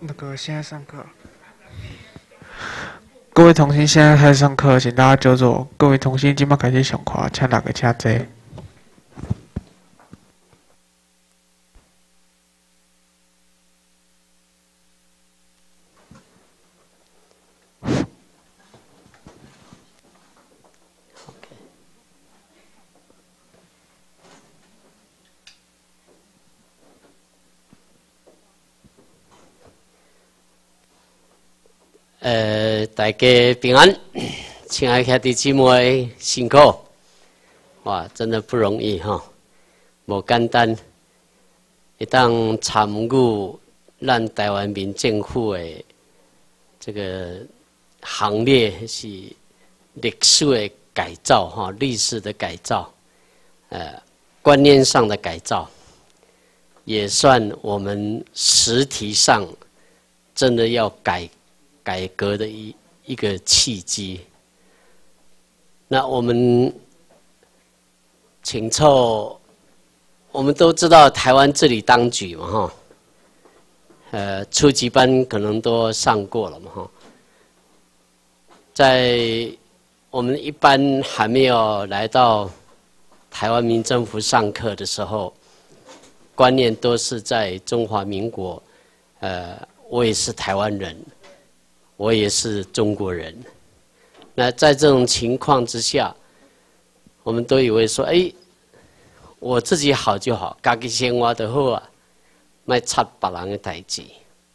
那个现在上课，各位同学现在开始上课，请大家就坐。各位同学今麦开始上课，请大家请坐。呃，大家平安，亲爱的弟兄妹辛苦，哇，真的不容易哈，无简单。一旦参与咱台湾民政府的这个行列，是历史的改造哈，历史的改造，呃，观念上的改造，也算我们实体上真的要改。改革的一一个契机。那我们请凑，我们都知道台湾治理当局嘛，哈，呃，初级班可能都上过了嘛，哈。在我们一般还没有来到台湾民政府上课的时候，观念都是在中华民国，呃，我也是台湾人。我也是中国人，那在这种情况之下，我们都以为说：哎，我自己好就好，家己生活就好啊，卖插别人的代志，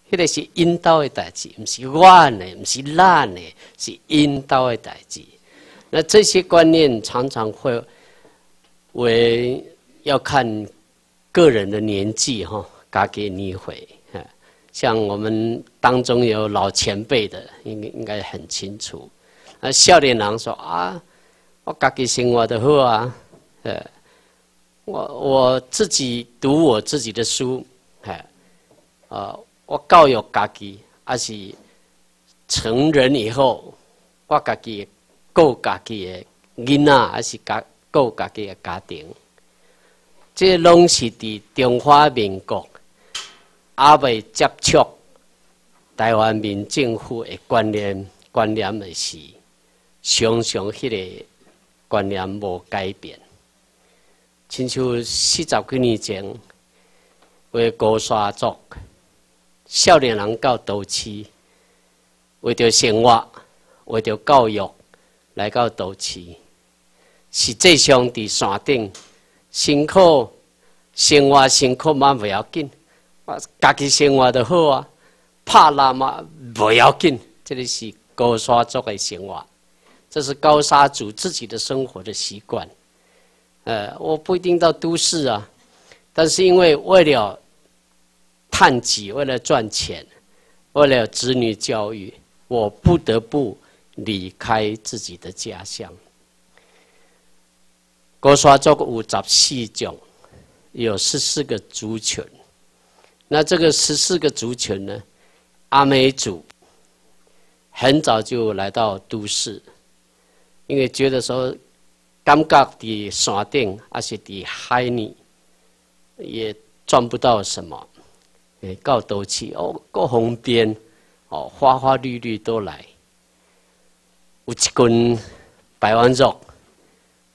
迄个是引导的代志，不是我的，不是咱的，是引导的代志。那这些观念常常会为要看个人的年纪哈，家己理会。像我们当中有老前辈的，应该应该很清楚。那少年郎说啊，我家己生活的好啊，呃，我我自己读我自己的书，哎，啊，我教育家己，还是成人以后，我家己顾家己的囡仔，还是家顾家己的家庭，这拢是伫中华民国。阿未接触台湾民政府的观念，观念的是常常迄个观念无改变。亲像四十几年前，为高沙族少年人到都市，为着生活，为着教育来到都市，实际上伫山顶辛苦生活辛苦嘛不要紧。啊，家己生活的好啊，怕烂嘛不要紧。这里是高沙族的生活，这是高沙族自己的生活的习惯。呃，我不一定到都市啊，但是因为为了探己，为了赚钱，为了子女教育，我不得不离开自己的家乡。高沙族五十四种，有十四个族群。那这个十四个族群呢？阿美族很早就来到都市，因为觉得说，感觉的山顶而且的海里也赚不到什么，诶，到都市哦，各方边哦，花花绿绿都来，有一群百万族，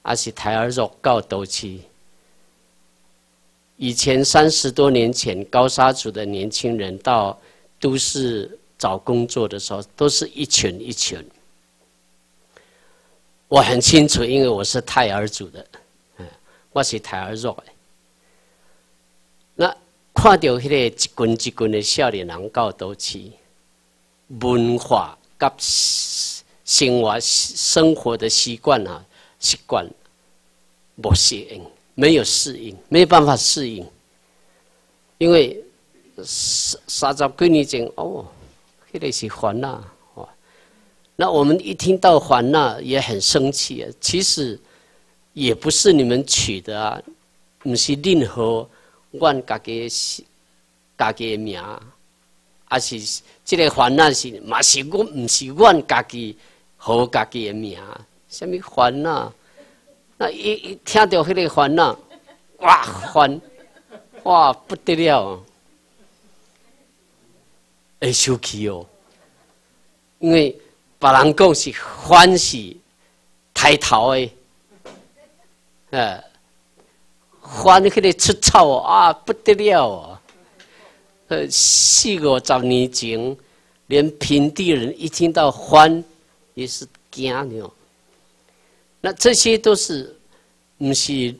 而且台儿肉到都市。以前三十多年前，高沙族的年轻人到都市找工作的时候，都是一群一群。我很清楚，因为我是泰尔族的，嗯，我是泰尔族的。那看到迄个一群一群的少年人到都市，文化甲生活生活的习惯啊，习惯不适应。没有适应，没有办法适应，因为三三十几年前哦，那个是烦恼哦。那我们一听到烦恼也很生气啊。其实也不是你们取的啊，不是任何我家己家己的名，而是这个烦恼是嘛是我不是我家己和家己的名，什么烦恼？那一一听到迄个烦恼，哇烦，哇不得了！会生气哦，因为别人讲是欢喜抬头的，呃，欢迄个出草啊，不得了哦。呃，四五十年前，连平地人一听到欢，也是惊了。那这些都是，不是，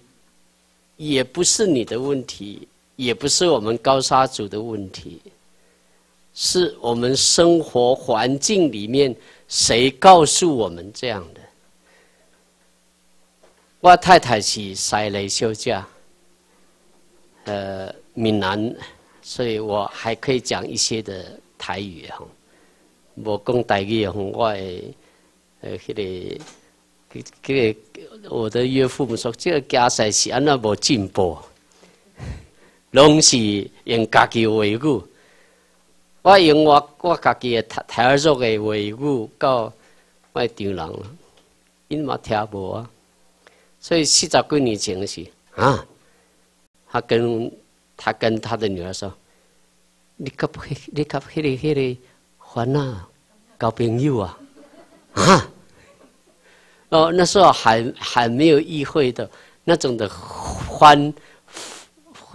也不是你的问题，也不是我们高沙族的问题，是我们生活环境里面谁告诉我们这样的？我太太是塞雷休假，呃，闽南。所以我还可以讲一些的台语哈，我讲台语哈，我呃，迄个，迄个，我的岳父母说，这个家世是安那无进步，拢是用家己话语，我用我我家己的台台儿族的维语到我丈人，因嘛听无啊，所以四十几年前是啊，他跟。他跟他的女儿说：“你可不，你可不可以，可以还啊，交朋友啊？啊？哦，那时候还还没有议会的那种的还，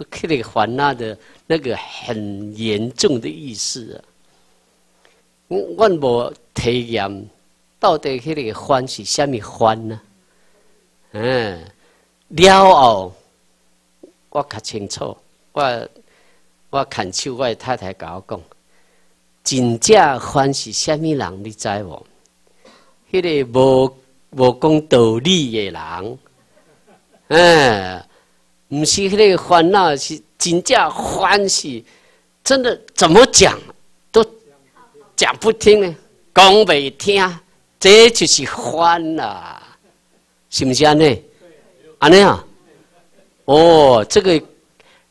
可以还那的那个很严重的意思啊。我我无体验到底迄个欢是虾米欢呢？嗯，了后我较清楚。”我我恳求我太太甲我讲，真正欢是虾米人，你知无？迄个无无讲道理的人，哎，毋是迄个烦恼，是真正欢喜，真的怎么讲都讲不听呢，讲袂听，这就是欢啦，是毋是安尼？安尼啊？哦，这个。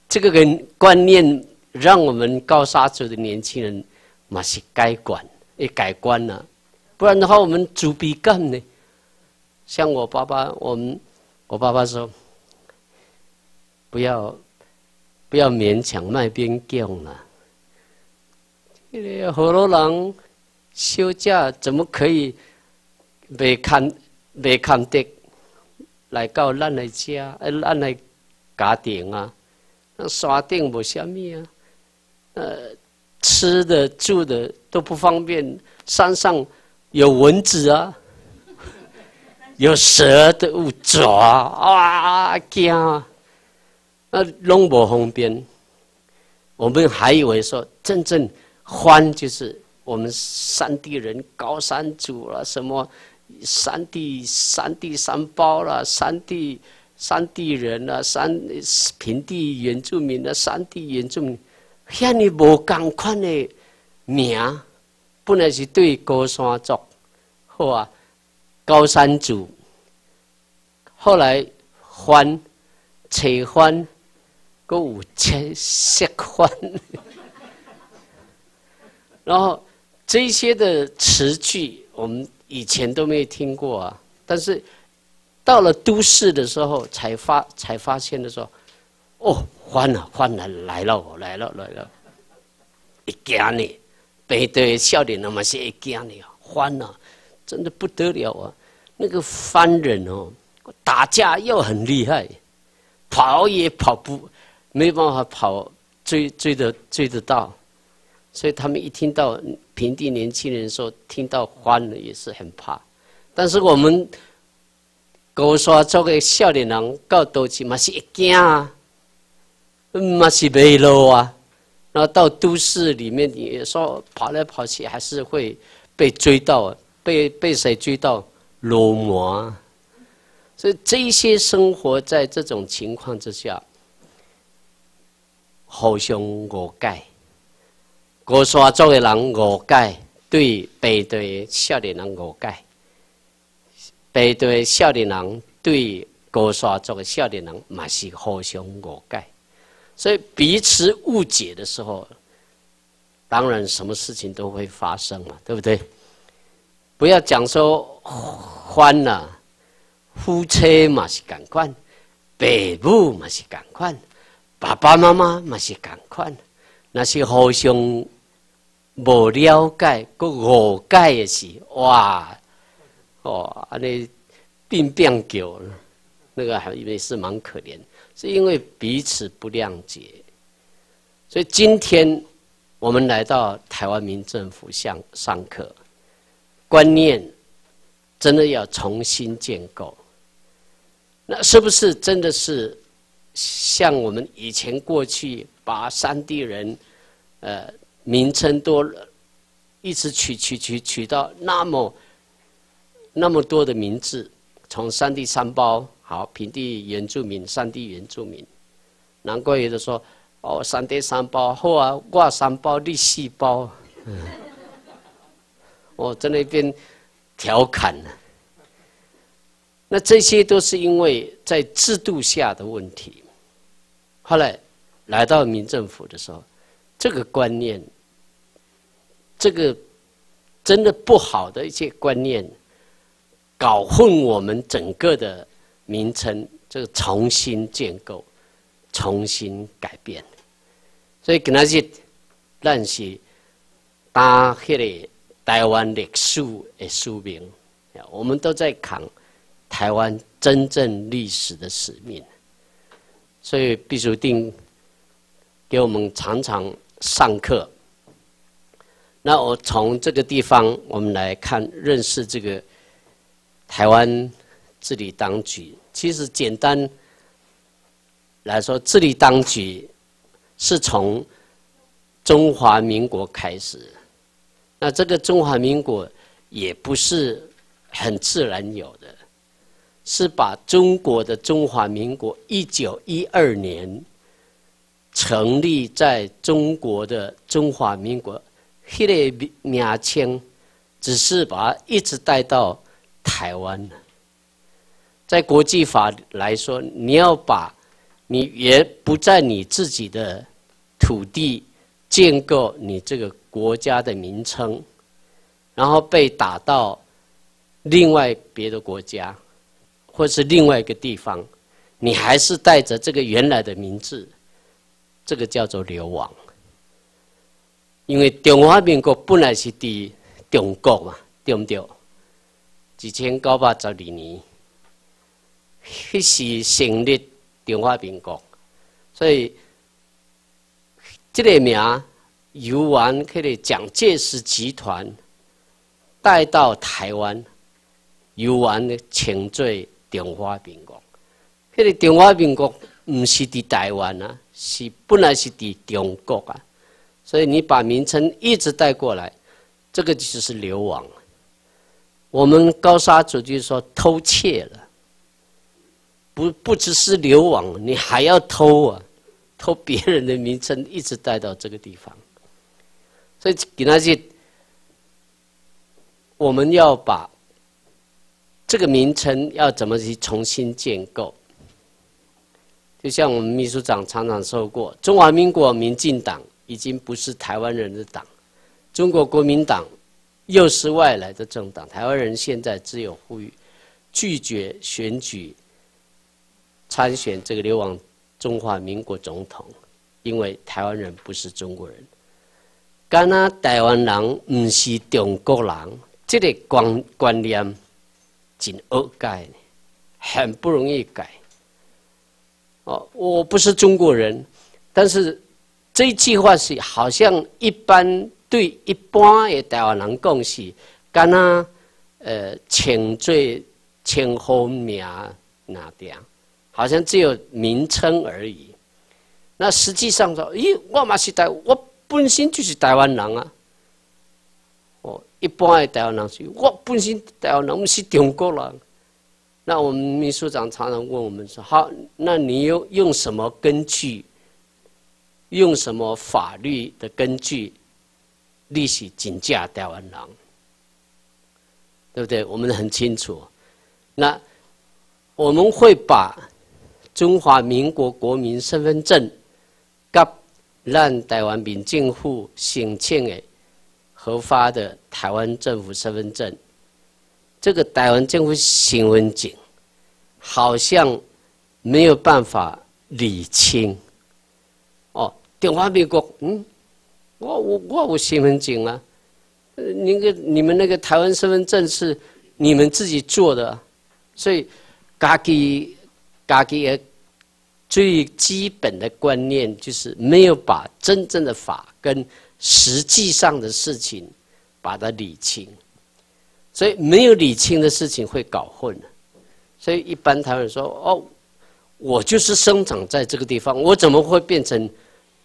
这个跟观念，让我们高沙族的年轻人嘛是改观，也改观了。不然的话，我们祖比干呢？像我爸爸，我们我爸爸说，不要不要勉强卖边疆了。因为河洛人休假怎么可以没看没看的来到咱的家，呃，咱的家庭啊？那山顶无虾米啊，呃，吃的住的都不方便。山上有蚊子啊，有蛇的爪啊，惊啊，那拢无方便。我们还以为说，真正欢就是我们山地人、高山族了，什么山地、山地山包了，山地。山地人啦，山平地原住民啦，山地原住民，遐尼无共款的名，本来是对高山族，好啊，高山族，后来欢，切欢，搁有切色欢，然后这些的词句，我们以前都没有听过啊，但是。到了都市的时候，才发才发现的时候，哦，欢了欢了，来了来了来了，一家呢，背对笑脸那么些一家呢，欢了，真的不得了啊！那个番人哦，打架又很厉害，跑也跑不，没办法跑追追得追得到，所以他们一听到平地年轻人说听到欢了，也是很怕，但是我们。高山做个少年人到都市嘛是一惊啊，嘛是迷路啊。然后到都市里面，你说跑来跑去，还是会被追到啊，被被谁追到？落魔。所以这些生活在这种情况之下，互相误解。高山做个人误解，对背对少年人误解。背对少年人对高山族的少年人，嘛是互相误解，所以彼此误解的时候，当然什么事情都会发生嘛，对不对？不要讲说欢呐，夫妻嘛是赶快，父母嘛是赶快，爸爸妈妈嘛是赶快，那是互相无了解、个误解的是，哇，哦，安尼病变久了，那个还以为是蛮可怜，是因为彼此不谅解。所以今天我们来到台湾民政府上上课，观念真的要重新建构。那是不是真的是像我们以前过去把山地人，呃？名称都，一直取取取取到那么那么多的名字，从山地三包，好平地原住民、山地原住民，难怪有的说哦，山地三包，或啊，挂三包，立四包，我在那边调侃呢。那这些都是因为在制度下的问题。后来来到民政府的时候，这个观念。这个真的不好的一些观念，搞混我们整个的名称，这个重新建构、重新改变。所以跟那些那些打黑的台湾历史的书名，我们都在扛台湾真正历史的使命。所以毕淑定给我们常常上课。那我从这个地方，我们来看认识这个台湾治理当局。其实简单来说，治理当局是从中华民国开始。那这个中华民国也不是很自然有的，是把中国的中华民国一九一二年成立在中国的中华民国。迄个名称，只是把它一直带到台湾在国际法来说，你要把你原不在你自己的土地建构你这个国家的名称，然后被打到另外别的国家，或是另外一个地方，你还是带着这个原来的名字，这个叫做流亡。因为中华民国本来是伫中国嘛，对不对？一千九百十二年，迄时成立中华民国，所以这个名由完迄个蒋介石集团带到台湾，由完的称作中华民国。迄个中华民国毋是伫台湾啊，是本来是伫中国啊。所以你把名称一直带过来，这个就是流亡。我们高沙族就说偷窃了，不不只是流亡，你还要偷啊，偷别人的名称一直带到这个地方。所以给那些，我们要把这个名称要怎么去重新建构？就像我们秘书长常常说过，中华民国民进党。已经不是台湾人的党，中国国民党又是外来的政党。台湾人现在只有呼吁拒绝选举参选这个流亡中华民国总统，因为台湾人不是中国人。敢那台湾人不是中国人，这个观观念真恶改，很不容易改。哦，我不是中国人，但是。这句话是好像一般对一般的台湾人讲是，干那呃称罪请好名那点，好像只有名称而已。那实际上说，咦，我嘛是台，我本身就是台湾人啊。哦，一般的台湾人说，我本身台湾人不是中国人。那我们秘书长常常问我们说，好，那你用用什么根据？用什么法律的根据利息警戒台湾人，对不对？我们很清楚。那我们会把中华民国国民身份证，跟让台湾民政府申请的核发的台湾政府身份证，这个台湾政府新闻证，好像没有办法理清。哦中华民国，嗯，我我我有身份证啊，呃，那个你们那个台湾身份证是你们自己做的，所以家己家己的最基本的观念就是没有把真正的法跟实际上的事情把它理清，所以没有理清的事情会搞混所以一般台湾说哦。我就是生长在这个地方，我怎么会变成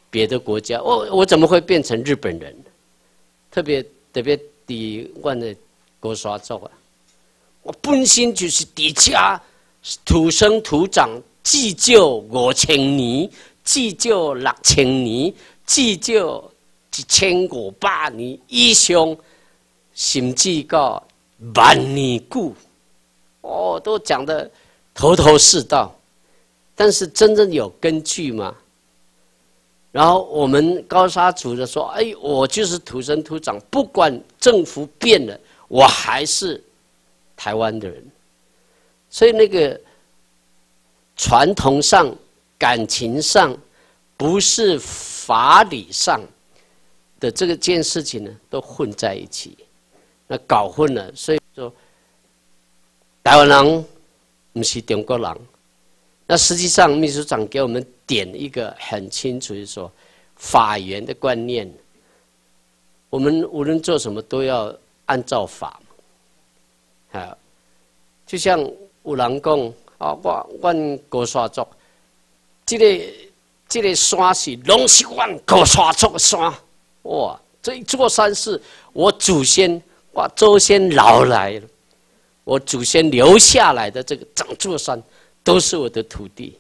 别的国家？我我怎么会变成日本人？特别特别的，我的国刷族啊！我本身就是底家土生土长，至少五千年，至少六千年，至少一千五百年以上，甚至到万年古，哦，都讲的头头是道。但是真正有根据吗？然后我们高沙族的说：“哎，我就是土生土长，不管政府变了，我还是台湾的人。”所以那个传统上、感情上，不是法理上的这个件事情呢，都混在一起，那搞混了。所以说，台湾人不是中国人。那实际上，秘书长给我们点一个很清楚，就是说，法源的观念。我们无论做什么，都要按照法。啊，就像有人讲啊，我我高沙族，这个这个山是拢是我高沙族的山。哇，这一座山是我祖先我祖先老来，我祖先留下来的这个整座山。都是我的土地。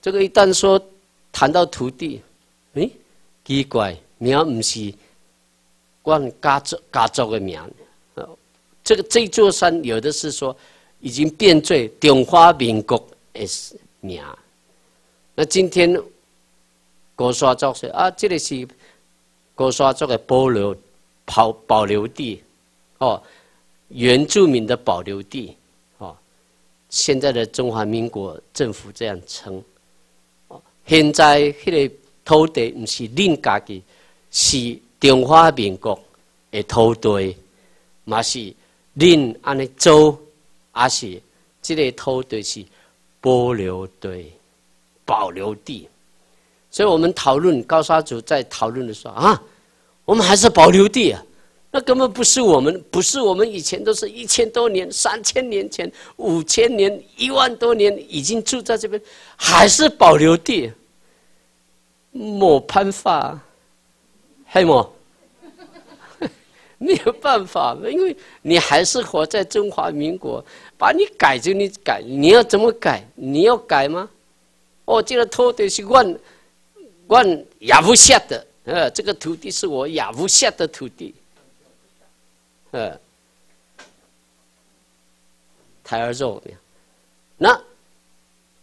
这个一旦说谈到土地，哎，奇怪，名不是阮家族家族的名。这个这座山有的是说已经变罪中华民国的名。那今天高沙族说啊，这里是高沙族的保留保保留地，哦，原住民的保留地。哦现在的中华民国政府这样称，现在迄个土地不是恁家己，是中华民国的土地，嘛是恁安尼做，还是这个土地是保留地、保留地。所以我们讨论高沙族在讨论的时候啊，我们还是保留地啊。那根本不是我们，不是我们以前都是一千多年、三千年前、五千年、一万多年已经住在这边，还是保留地，没办法，黑么？没有办法，因为你还是活在中华民国，把你改就你改，你要怎么改？你要改吗？哦，这个土地是万万亚不下的，呃，这个土地是我亚不下的土地。呃，台儿肉，那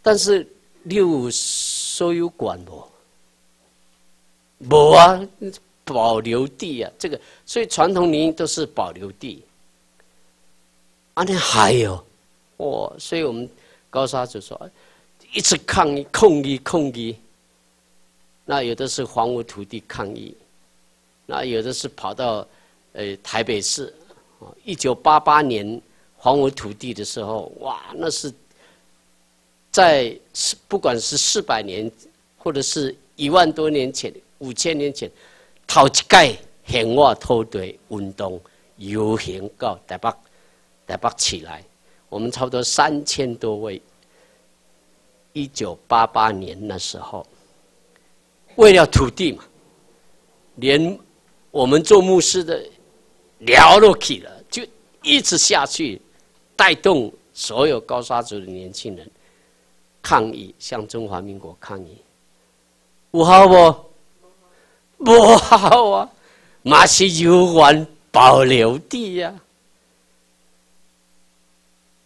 但是有所有管不？无啊，保留地啊，这个所以传统林都是保留地。啊，那还有，哇，所以我们高沙就说一直抗议、抗议、抗议。那有的是荒芜土地抗议，那有的是跑到。呃，台北市，一九八八年还我土地的时候，哇，那是在不管是四百年，或者是一万多年前、五千年前，头一届向我土地运动游行到台北，台北起来，我们差不多三千多位。一九八八年那时候，为了土地嘛，连我们做牧师的。聊落去了，就一直下去，带动所有高沙族的年轻人抗议，向中华民国抗议。不好不？不好啊！那是有关保留地呀。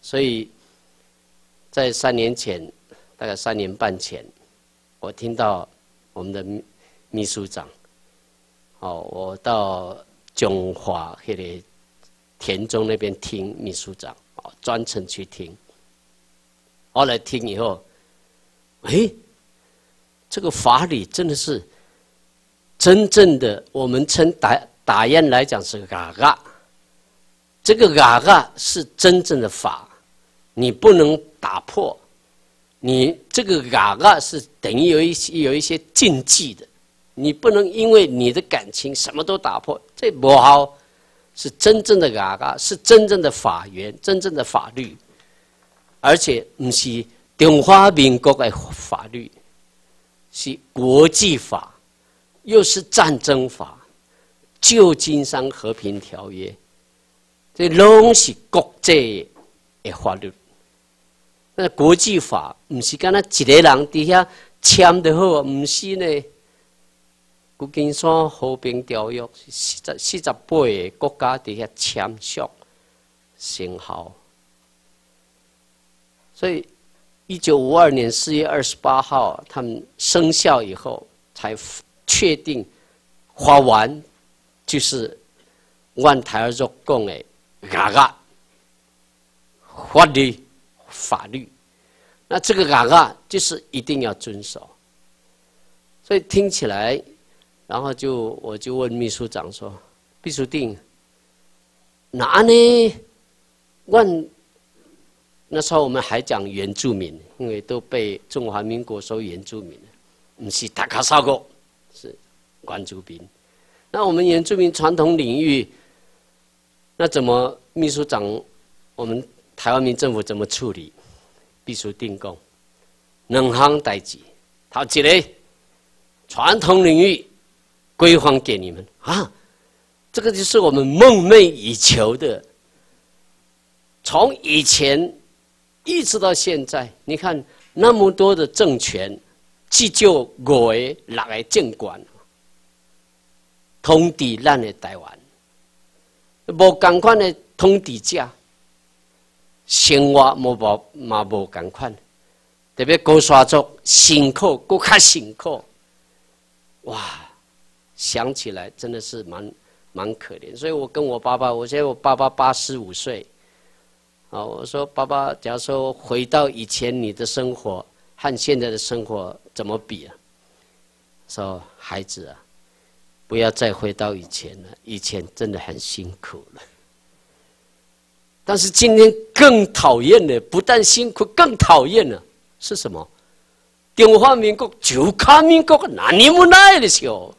所以在三年前，大概三年半前，我听到我们的秘书长，哦，我到。中华迄个田中那边听秘书长哦，专程去听。后来听以后，哎，这个法理真的是真正的我们称打打雁来讲是嘎嘎，这个嘎嘎是真正的法，你不能打破。你这个嘎嘎是等于有一些有一些禁忌的，你不能因为你的感情什么都打破，这不好。是真正的嘎嘎，是真正的法源，真正的法律，而且不是中华民国的法律，是国际法，又是战争法，旧金山和平条约，这拢是国际的法律。那国际法不是干那一个人底下签的好，不是呢？旧金山和平条约是四十四十八个国家底下签署生效，所以一九五二年四月二十八号他们生效以后，才确定法完就是万台儿族讲的嘎嘎法律法律，那这个嘎嘎就是一定要遵守，所以听起来。然后就我就问秘书长说：“秘书定哪呢？万那时候我们还讲原住民，因为都被中华民国收原住民，不是大卡萨国，是关注兵。那我们原住民传统领域，那怎么秘书长我们台湾民政府怎么处理？必须定讲两行代志，头一个传统领域。”归还给你们啊！这个就是我们梦寐以求的。从以前一直到现在，你看那么多的政权，既就五个、六个政管，通敌咱的台湾，无共款的通敌者，生活无无嘛无共款，特别高刷族辛苦，更较辛苦，哇！想起来真的是蛮蛮可怜，所以我跟我爸爸，我现在我爸爸八十五岁，啊，我说爸爸，假如说回到以前你的生活和现在的生活怎么比啊？说孩子啊，不要再回到以前了，以前真的很辛苦了。但是今天更讨厌的，不但辛苦，更讨厌了是什么？中华民国就靠民国，哪里无奈的时候？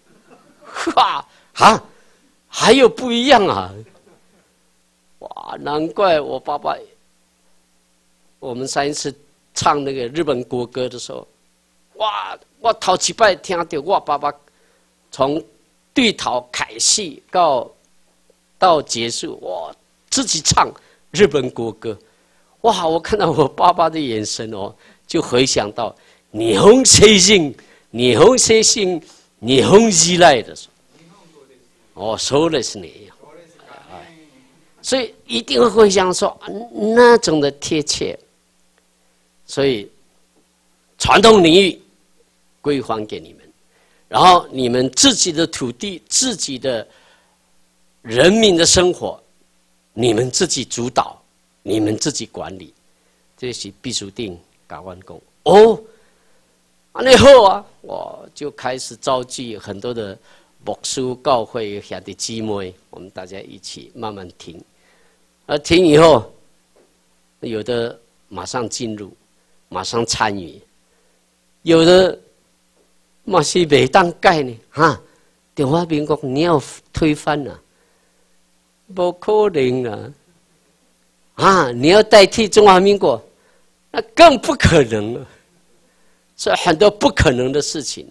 哇啊，还有不一样啊！哇，难怪我爸爸，我们上一次唱那个日本国歌的时候，哇，我头几拜听到我爸爸从对头开始到到结束，我，自己唱日本国歌，哇，我看到我爸爸的眼神哦，就回想到霓虹星星，霓虹星星。霓虹依赖的时候，哦，说的是你，所以一定会想说那种的贴切，所以传统领域归还给你们，然后你们自己的土地、自己的人民的生活，你们自己主导，你们自己管理，这是必须定搞完工哦。那后啊，我就开始召集很多的牧师、教会下的姊妹，我们大家一起慢慢听。而听以后，有的马上进入，马上参与；有的马西北当盖呢哈，中华民国你要推翻了，不可能啊！啊，你要代替中华民国，那更不可能了。所以很多不可能的事情，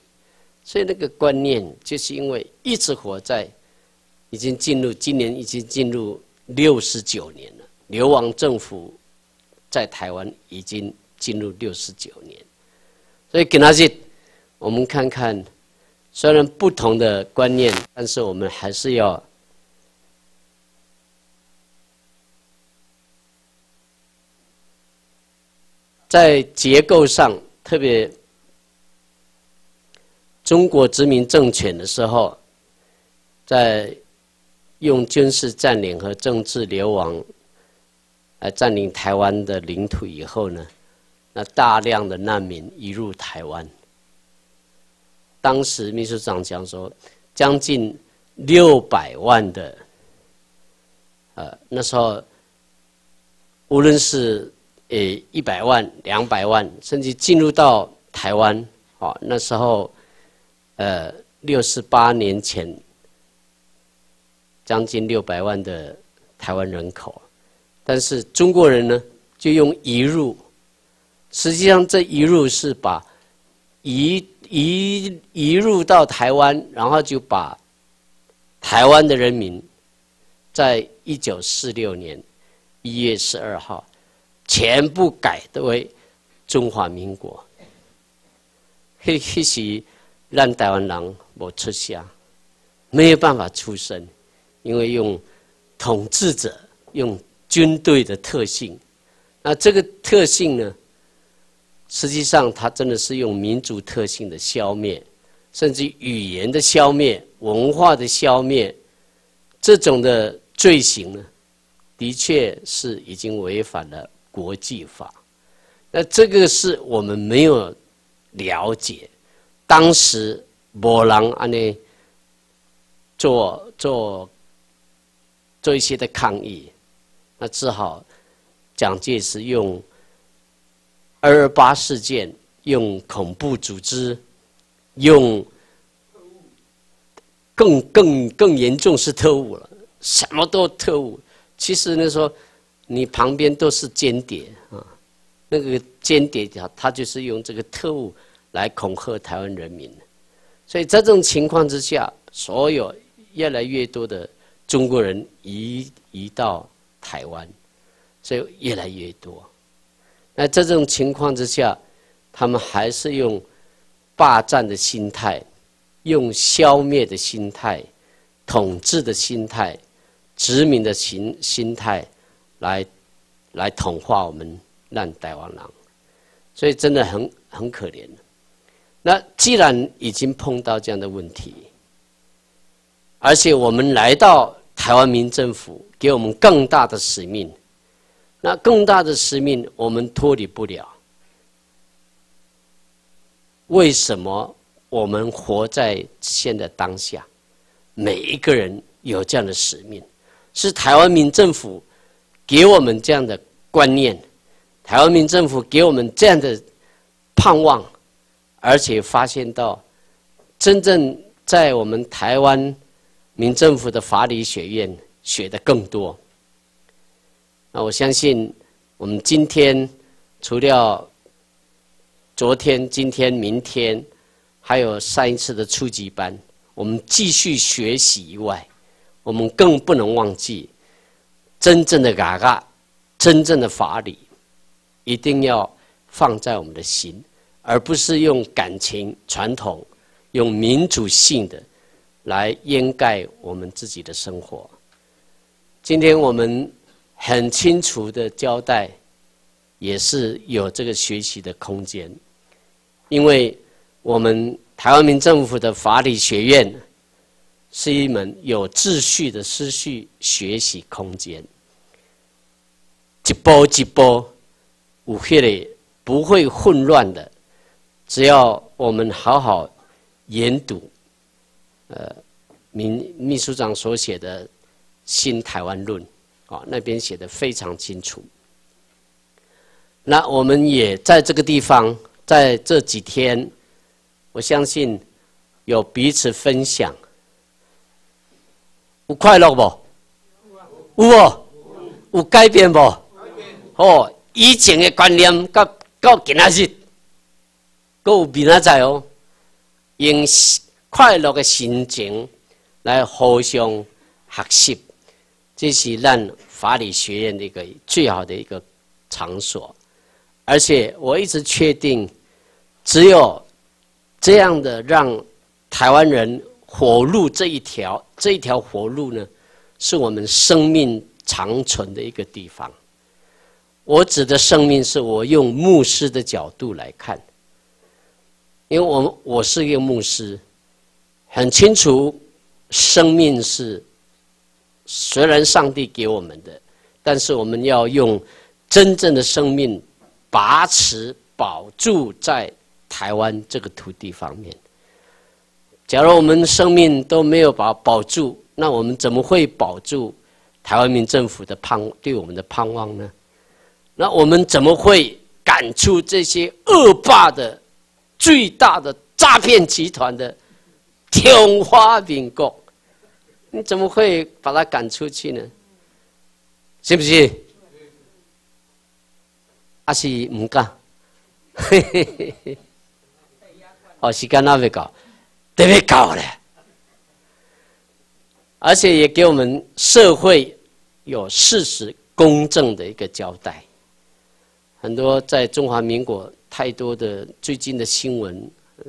所以那个观念就是因为一直活在，已经进入今年已经进入六十九年了。流亡政府在台湾已经进入六十九年，所以跟那些我们看看，虽然不同的观念，但是我们还是要在结构上。特别中国殖民政权的时候，在用军事占领和政治流亡来占领台湾的领土以后呢，那大量的难民移入台湾。当时秘书长讲说，将近六百万的，呃，那时候无论是呃一百万、两百万，甚至进入到台湾，哦，那时候呃六十八年前，将近六百万的台湾人口，但是中国人呢，就用移入，实际上这移入是把移。移移入到台湾，然后就把台湾的人民，在一九四六年一月十二号，全部改为中华民国。迄迄时，让台湾人无出下，没有办法出生，因为用统治者用军队的特性，那这个特性呢？实际上，他真的是用民族特性的消灭，甚至语言的消灭、文化的消灭，这种的罪行呢，的确是已经违反了国际法。那这个是我们没有了解，当时波兰安呢做做做一些的抗议，那只好蒋介石用。二二八事件用恐怖组织，用更更更严重是特务了，什么都特务。其实那时候你旁边都是间谍啊，那个间谍他他就是用这个特务来恐吓台湾人民。所以这种情况之下，所有越来越多的中国人移移到台湾，所以越来越多。那这种情况之下，他们还是用霸占的心态、用消灭的心态、统治的心态、殖民的心心态来来同化我们烂台湾人，所以真的很很可怜。那既然已经碰到这样的问题，而且我们来到台湾民政府，给我们更大的使命。那更大的使命，我们脱离不了。为什么我们活在现在当下？每一个人有这样的使命，是台湾民政府给我们这样的观念，台湾民政府给我们这样的盼望，而且发现到真正在我们台湾民政府的法理学院学的更多。那我相信，我们今天除了昨天、今天、明天，还有上一次的初级班，我们继续学习以外，我们更不能忘记真正的嘎嘎，真正的法理，一定要放在我们的心，而不是用感情、传统、用民主性的来掩盖我们自己的生活。今天我们。很清楚的交代，也是有这个学习的空间，因为我们台湾民政府的法理学院是一门有秩序的思绪学习空间，一波一波，有血的不会混乱的，只要我们好好研读，呃，民秘书长所写的《新台湾论》。啊，那边写的非常清楚。那我们也在这个地方，在这几天，我相信有彼此分享，有快乐不？有哦，有改变不？哦，以前的观念到到今仔日，都有变仔哦，用快乐的心情来互相学习。这是让法理学院的一个最好的一个场所，而且我一直确定，只有这样的让台湾人活路这一条这一条活路呢，是我们生命长存的一个地方。我指的生命是我用牧师的角度来看，因为我我是一个牧师，很清楚生命是。虽然上帝给我们的，但是我们要用真正的生命把持、保住在台湾这个土地方面。假如我们生命都没有把保住，那我们怎么会保住台湾民政府的盼对我们的盼望呢？那我们怎么会赶出这些恶霸的最大的诈骗集团的天花民国？你怎么会把他赶出去呢？信不信？还是唔敢？哦，时间那边搞，特别搞嘞，而且也给我们社会有事实公正的一个交代。很多在中华民国太多的最近的新闻，呃，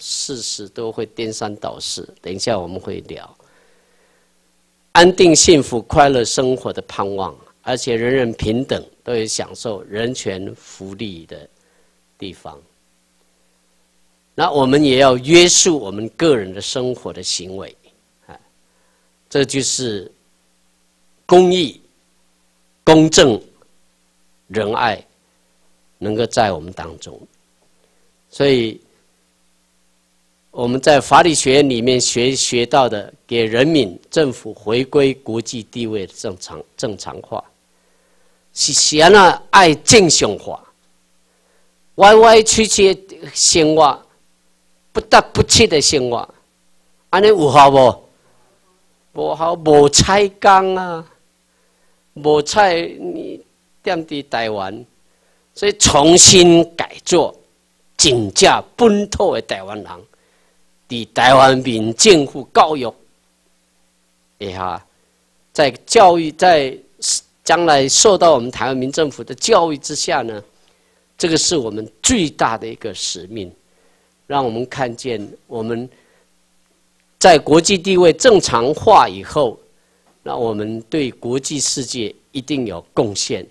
事实都会颠三倒四。等一下我们会聊安定、幸福、快乐生活的盼望，而且人人平等，都有享受人权福利的地方。那我们也要约束我们个人的生活的行为，啊，这就是公益、公正、仁爱。能够在我们当中，所以我们在法律学院里面学学到的，给人民政府回归国际地位的正常正常化，是显了爱正常化，歪歪曲曲生活，不得不切的生活，安尼有效不？无效，无菜工啊，无菜你踮伫台湾。所以重新改做，真正本土的台湾人，伫台湾民政府教育，下，在教育在将来受到我们台湾民政府的教育之下呢，这个是我们最大的一个使命，让我们看见我们在国际地位正常化以后，那我们对国际世界一定有贡献，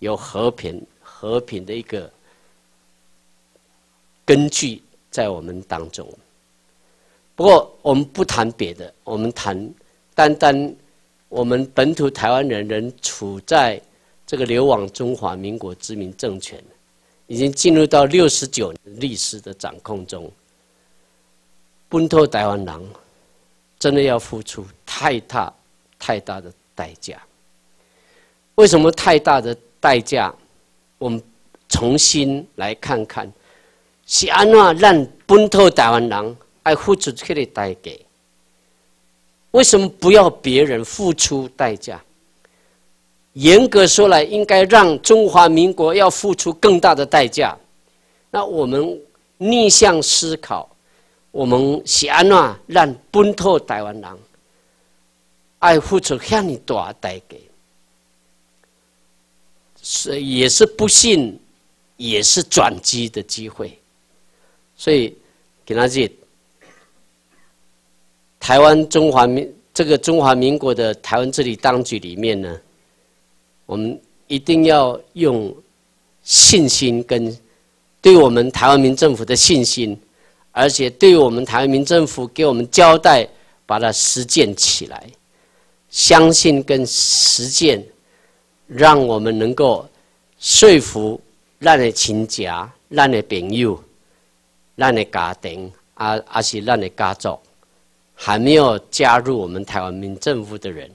有和平。和平的一个根据在我们当中。不过，我们不谈别的，我们谈单单我们本土台湾人人处在这个流亡中华民国殖民政权，已经进入到六十九历史的掌控中。本土台湾人真的要付出太大太大的代价。为什么太大的代价？我们重新来看看，是安怎让本土台湾人爱付出这个代价？为什么不要别人付出代价？严格说来，应该让中华民国要付出更大的代价。那我们逆向思考，我们是安怎让本土台湾人爱付出遐尼大代价？是也是不幸，也是转机的机会，所以给他记，台湾中华民这个中华民国的台湾治理当局里面呢，我们一定要用信心跟对我们台湾民政府的信心，而且对我们台湾民政府给我们交代，把它实践起来，相信跟实践。让我们能够说服咱的亲家、咱的朋友、咱的家庭，啊，还是咱的家族，还没有加入我们台湾民政府的人，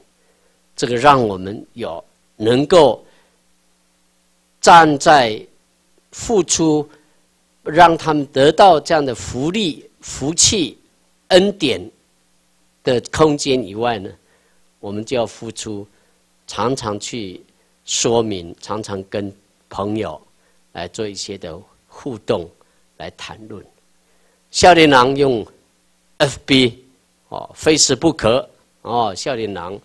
这个让我们有能够站在付出，让他们得到这样的福利、福气、恩典的空间以外呢，我们就要付出，常常去。说明常常跟朋友来做一些的互动，来谈论。笑脸郎用 FB 哦，非死不可哦。笑脸郎，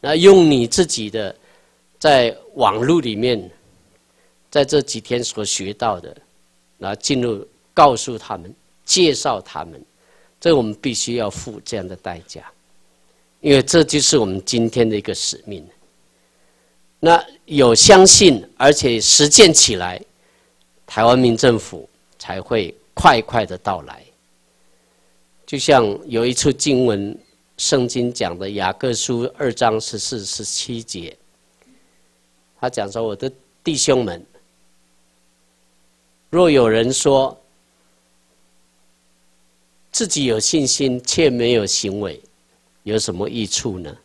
那用你自己的在网络里面，在这几天所学到的，然后进入告诉他们，介绍他们，这我们必须要付这样的代价，因为这就是我们今天的一个使命。那有相信，而且实践起来，台湾民政府才会快快的到来。就像有一处经文，圣经讲的雅各书二章十四、十七节，他讲说：“我的弟兄们，若有人说自己有信心却没有行为，有什么益处呢？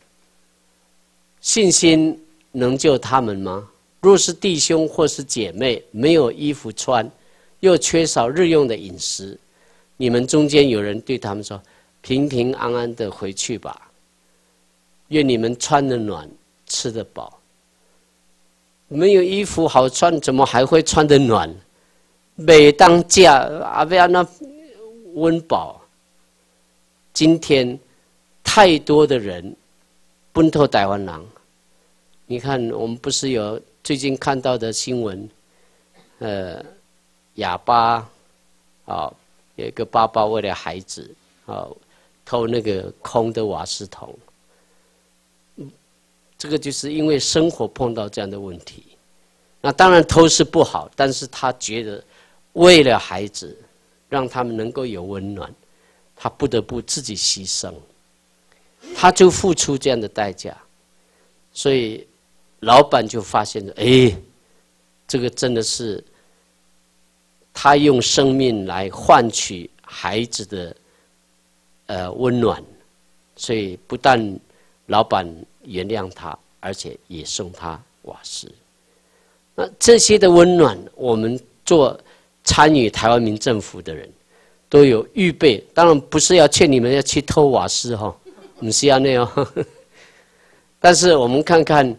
信心能救他们吗？若是弟兄或是姐妹没有衣服穿，又缺少日用的饮食，你们中间有人对他们说：“平平安安的回去吧，愿你们穿得暖，吃得饱。没有衣服好穿，怎么还会穿得暖？每当家阿维阿那温饱，今天太多的人奔头台湾人。你看，我们不是有最近看到的新闻，呃，哑巴啊。”有一个爸爸为了孩子，啊，偷那个空的瓦斯桶。这个就是因为生活碰到这样的问题。那当然偷是不好，但是他觉得为了孩子，让他们能够有温暖，他不得不自己牺牲，他就付出这样的代价。所以老板就发现了，哎，这个真的是他用生命来换取孩子的呃温暖，所以不但老板原谅他，而且也送他瓦斯。那这些的温暖，我们做参与台湾民政府的人都有预备。当然不是要劝你们要去偷瓦斯哈，不是要那样。但是我们看看，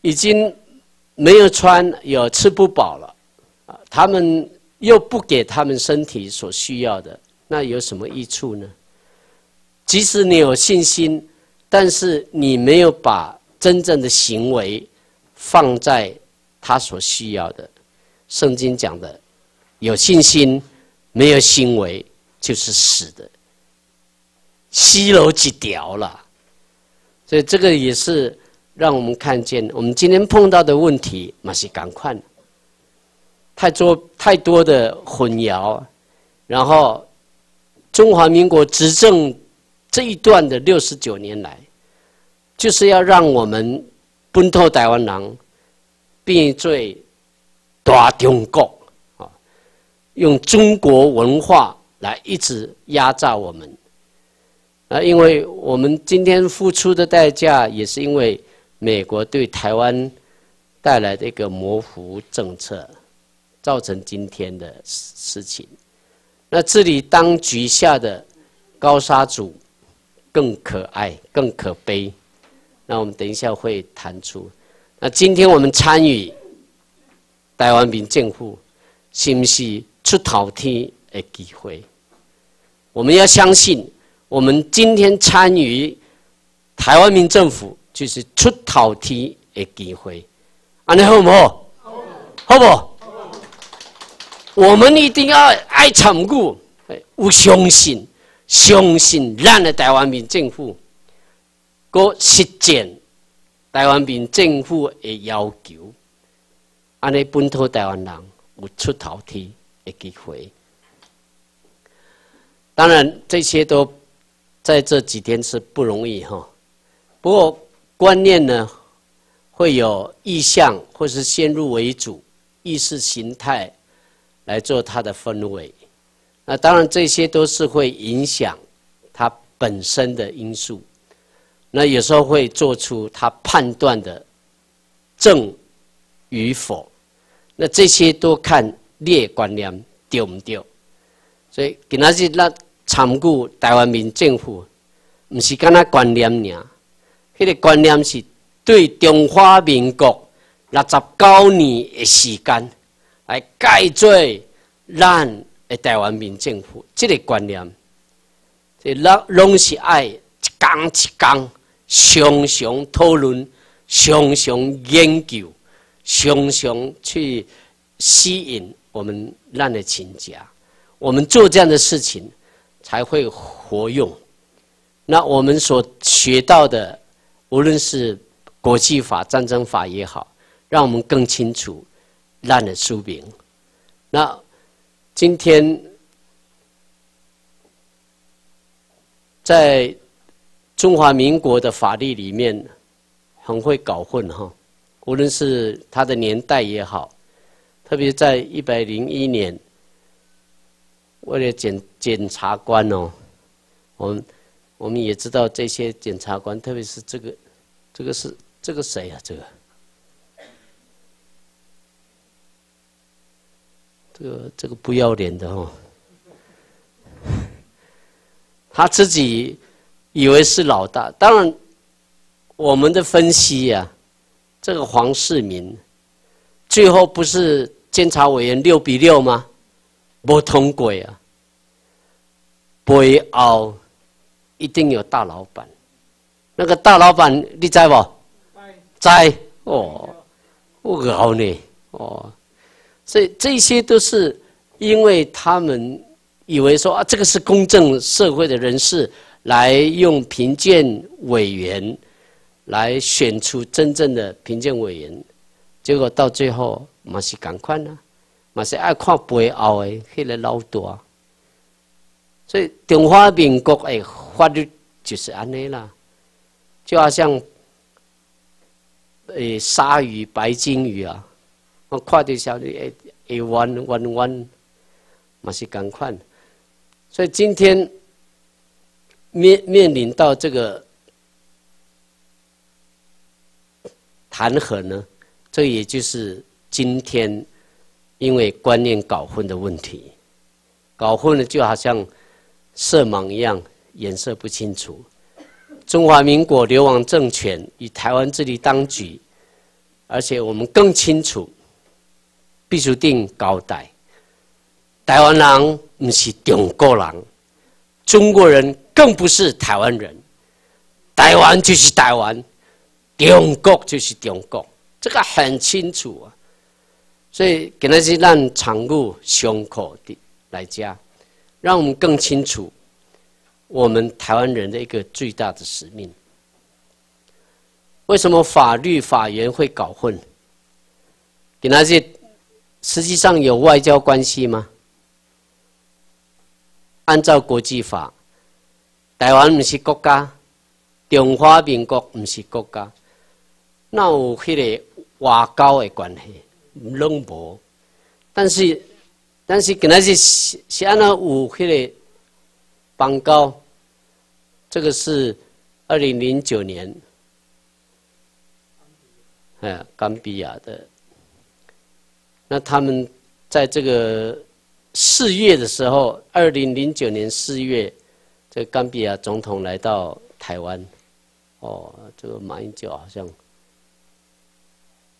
已经没有穿，有吃不饱了。他们又不给他们身体所需要的那有什么益处呢？即使你有信心但是你没有把真正的行为放在他所需要的。圣经讲的有信心没有行为就是死的。西楼几条了。所以这个也是让我们看见我们今天碰到的问题那是赶快太多太多的混淆，然后中华民国执政这一段的六十九年来，就是要让我们奔透台湾人变最大中国啊，用中国文化来一直压榨我们啊，因为我们今天付出的代价也是因为美国对台湾带来的一个模糊政策。造成今天的事情。那治理当局下的高沙族更可爱、更可悲。那我们等一下会谈出。那今天我们参与台湾民政府，是不是出头天的机会？我们要相信，我们今天参与台湾民政府，就是出头天的机会。安尼好唔好？好，好不好？我们一定要爱参股，有相信，相信咱的台湾民政府，个实践台湾民政府的要求，安尼本土台湾人有出头天的机会。当然，这些都在这几天是不容易哈。不过观念呢，会有意向或是先入为主、意识形态。来做它的氛围。那当然，这些都是会影响它本身的因素。那有时候会做出它判断的正与否。那这些都看列观念对不对。所以，今仔日那参顾台湾民政府，唔是干那观念尔，迄、那个观念是对中华民国六十九年的时间。来盖罪咱的台湾民政府，这个观念，这拢拢是爱一缸一缸，常常讨论，常常研究，常常去吸引我们咱的亲家，我们做这样的事情才会活用。那我们所学到的，无论是国际法、战争法也好，让我们更清楚，烂的书名。那今天在中华民国的法律里面，很会搞混哈。无论是他的年代也好，特别在一百零一年，为了检检察官哦，我们我们也知道这些检察官，特别是这个，这个是这个谁啊？这个。这个这个不要脸的哦，他自己以为是老大。当然，我们的分析呀，这个黄世民最后不是监察委员六比六吗？不通过啊！背后一定有大老板，那个大老板你在不？在哦，我搞你哦，所以这些都是因为他们以为说啊，这个是公正社会的人士来用评鉴委员来选出真正的评鉴委员，结果到最后嘛是赶快呢。嘛是爱看背后的迄个老大，所以中华民国诶法律就是安尼啦，就好像诶鲨鱼、白鲸鱼啊，我看到小的诶诶弯弯弯，嘛是赶快。所以今天面面临到这个弹劾呢，这也就是今天。因为观念搞混的问题，搞混了就好像色盲一样，颜色不清楚。中华民国流亡政权与台湾治理当局，而且我们更清楚，必须定交代：台湾人不是中国人，中国人更不是台湾人。台湾就是台湾，中国就是中国，这个很清楚啊。所以，给那些让常入胸口的来加，让我们更清楚我们台湾人的一个最大的使命。为什么法律法源会搞混？给那些实际上有外交关系吗？按照国际法，台湾不是国家，中华民国不是国家，那有迄个外交的关系。拢无，但是但是跟那些是是按照五迄个邦高，这个是二零零九年，哎，冈比亚的，那他们在这个四月的时候，二零零九年四月，这个冈比亚总统来到台湾，哦，这个马英九好像，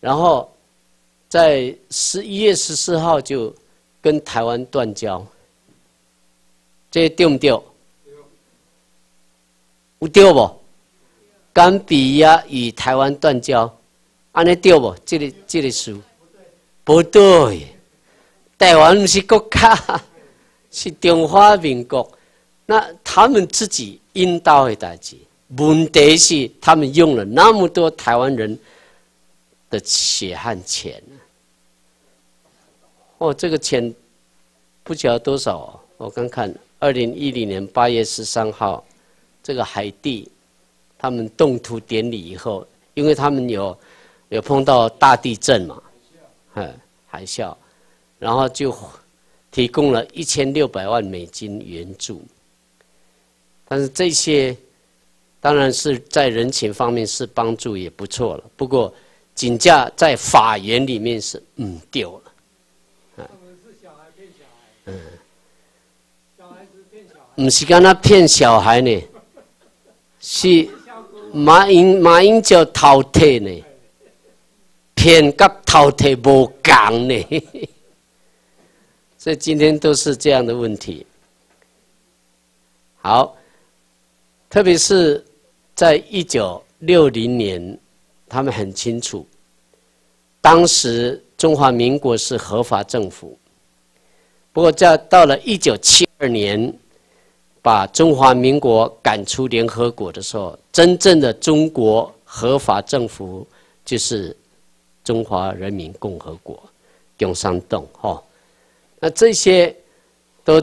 然后。在十一月十四号就跟台湾断交，这对不对？有对不？甘比亚与台湾断交，安尼对不？这个这个输不对，台湾不是国家，是中华民国。那他们自己应当会代志，问题是他们用了那么多台湾人的血汗钱。哦，这个钱不晓得多少。我刚看，二零一零年八月十三号，这个海地他们动土典礼以后，因为他们有有碰到大地震嘛，嗯，海啸，然后就提供了一千六百万美金援助。但是这些当然是在人情方面是帮助也不错了，不过金价在法源里面是嗯掉了。嗯不是跟他骗小孩呢，是马英马英九饕餮呢，骗跟饕餮无共呢，所以今天都是这样的问题。好，特别是在一九六零年，他们很清楚，当时中华民国是合法政府，不过在到了一九七二年。把中华民国赶出联合国的时候，真正的中国合法政府就是中华人民共和国，共山洞哈。那这些都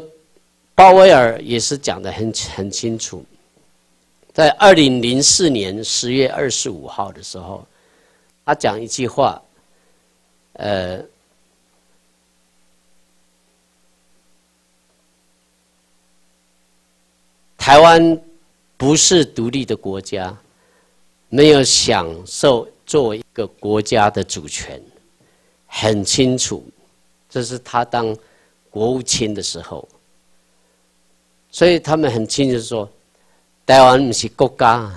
鲍威尔也是讲的很很清楚，在二零零四年十月二十五号的时候，他讲一句话，呃。台湾不是独立的国家，没有享受作为一个国家的主权，很清楚。这是他当国务卿的时候，所以他们很清楚说，台湾不是国家，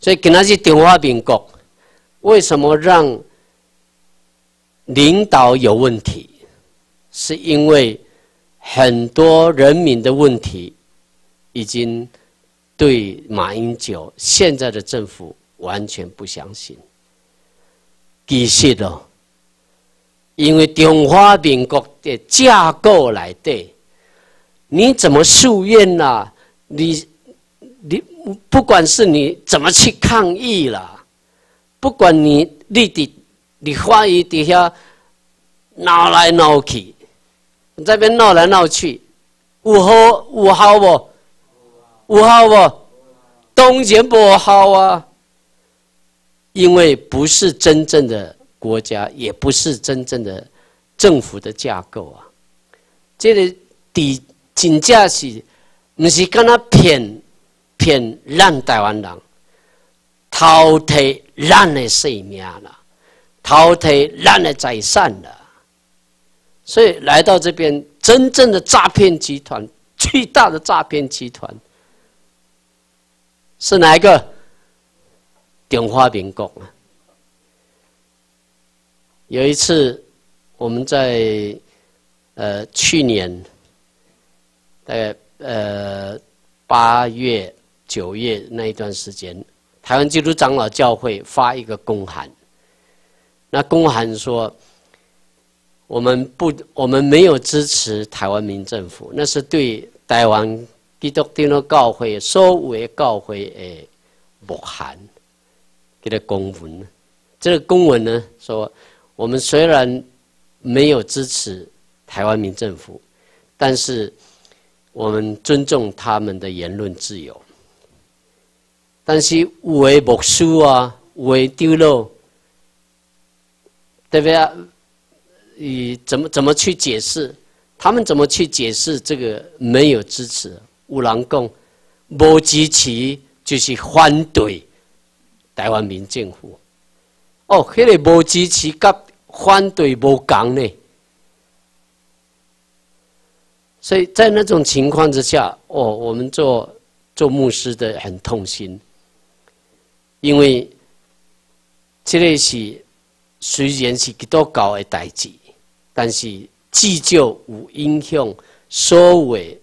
所以跟那些中华民国，为什么让领导有问题？是因为很多人民的问题，已经对马英九现在的政府完全不相信。其实哦。因为中华民国的架构来的，你怎么诉愿啦？你你不管是你怎么去抗议啦，不管你你的你话语底下闹来闹去，这边闹来闹去，有好有好不？有好不？当然不好啊！因为不是真正的。国家也不是真正的政府的架构啊！这个底真正是，不是跟他骗骗烂台湾人淘汰咱的性命了，淘汰咱的财产了。所以来到这边，真正的诈骗集团，最大的诈骗集团是哪一个？中华民国啊！有一次，我们在呃去年，大概呃八月九月那一段时间，台湾基督长老教会发一个公函，那公函说，我们不，我们没有支持台湾民政府，那是对台湾基督教会所有的教会的幕函，给他公文，这个公文呢说。我们虽然没有支持台湾民政府，但是我们尊重他们的言论自由。但是有的牧师啊，有的丢漏，对不对啊？你怎么怎么去解释？他们怎么去解释这个没有支持？有人讲，无支持就是反对台湾民政府。哦，迄个无支持甲。反对无共呢，所以在那种情况之下，哦，我们做做牧师的很痛心，因为这个是虽然是几多高的代志，但是至少有影响所谓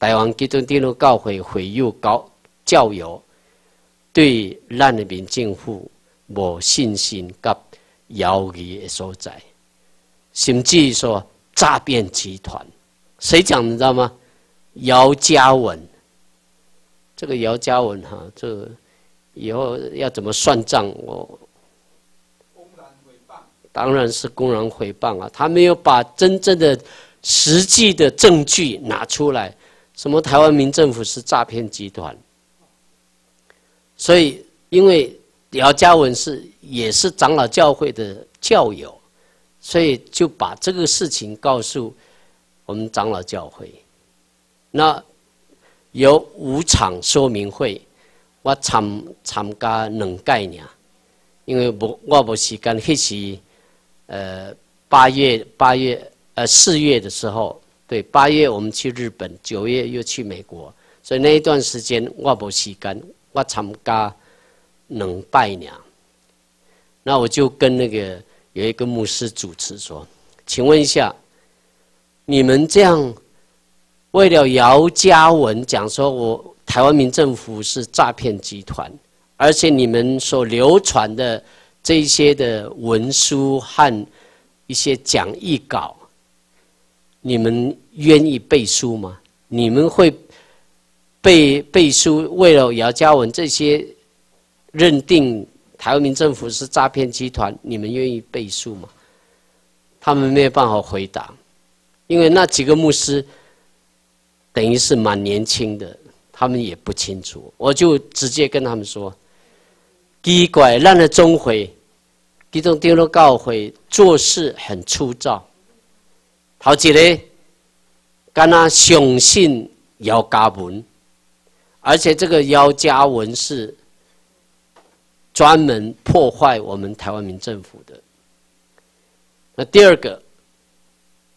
台湾基督教教会会有教教育对咱的民政府无信心甲。谣言的所在，甚至说诈骗集团，谁讲你知道吗？姚嘉文，这个姚嘉文哈，这个以后要怎么算账？我公然诽谤，当然是公然诽谤啊！他没有把真正的实际的证据拿出来，什么台湾民政府是诈骗集团，所以因为。姚嘉文是也是长老教会的教友，所以就把这个事情告诉我们长老教会。那有五场说明会，我参参加两概念，因为我我无时间。迄时呃八月八月呃四月的时候，对八月我们去日本，九月又去美国，所以那一段时间我无时间，我参加。能拜娘，那我就跟那个有一个牧师主持说：“请问一下，你们这样为了姚嘉文讲说我台湾民政府是诈骗集团，而且你们所流传的这些的文书和一些讲义稿，你们愿意背书吗？你们会背背书？为了姚嘉文这些？”认定台湾民政府是诈骗集团，你们愿意背书吗？他们没有办法回答，因为那几个牧师等于是蛮年轻的，他们也不清楚。我就直接跟他们说：奇怪，让的中会，基督丢了教会做事很粗糙。头一个，敢那相信姚家文而且这个姚嘉文是专门破坏我们台湾民政府的。那第二个，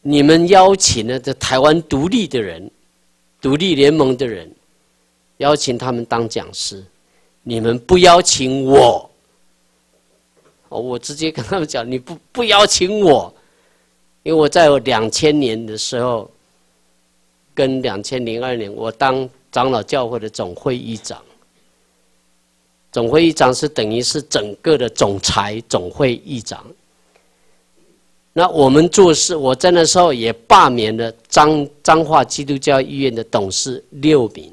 你们邀请了这台湾独立的人、独立联盟的人，邀请他们当讲师，你们不邀请我，哦，我直接跟他们讲，你不不邀请我，因为我在两千年的时候，跟两千零二年，我当长老教会的总会议长，总会议长是等于是整个的总裁、总会议长。那我们做事，我在那时候也罢免了彰彰化基督教医院的董事六名，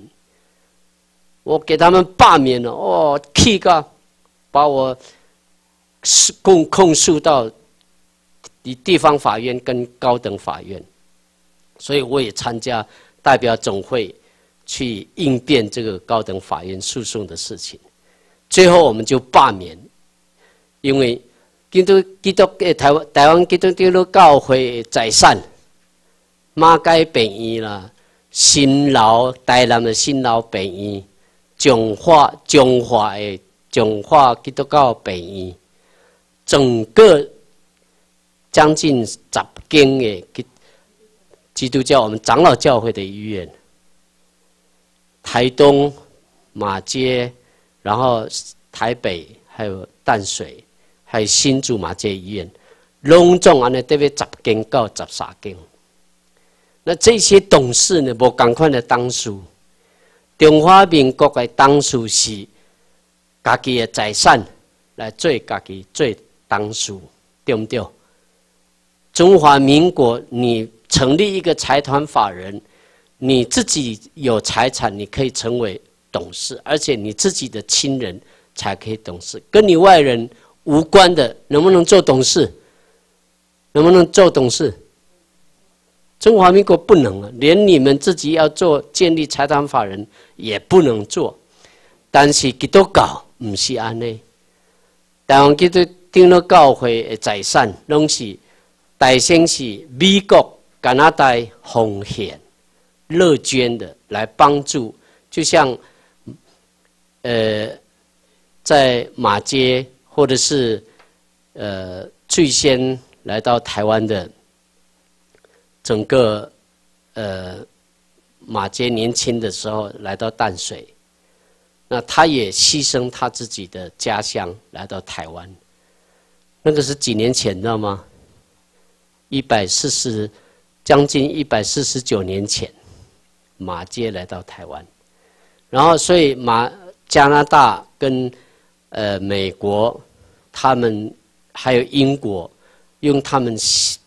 我给他们罢免了，哦，气个，把我控控诉到地地方法院跟高等法院，所以我也参加代表总会去应变这个高等法院诉讼的事情，最后我们就罢免，因为。基督基督诶，台湾台湾基督教会财产，马街病院啦，新老台南的新老病院，中华中华诶中华基督教病院，整个将近十间诶基基督教我们长老教会的医院，台东马街，然后台北还有淡水。还有新竹马街医院，隆重安尼得要十间到十三间。那这些董事呢，无赶快的当数，中华民国的当数是家己的财产来做家己做当数，对不对？中华民国，你成立一个财团法人，你自己有财产，你可以成为董事，而且你自己的亲人才可以董事，跟你外人。无关的能不能做董事？能不能做董事？中华民国不能啊，连你们自己要做建立财团法人也不能做。但是基督教唔是安尼，台湾基督教教会的财产拢是大先是美国、加拿大奉献、乐捐的来帮助，就像呃在马街。或者是，呃，最先来到台湾的整个，呃，马街年轻的时候来到淡水，那他也牺牲他自己的家乡来到台湾，那个是几年前，知道吗？一百四十，将近一百四十九年前，马街来到台湾，然后所以马加拿大跟呃美国。他们还有英国，用他们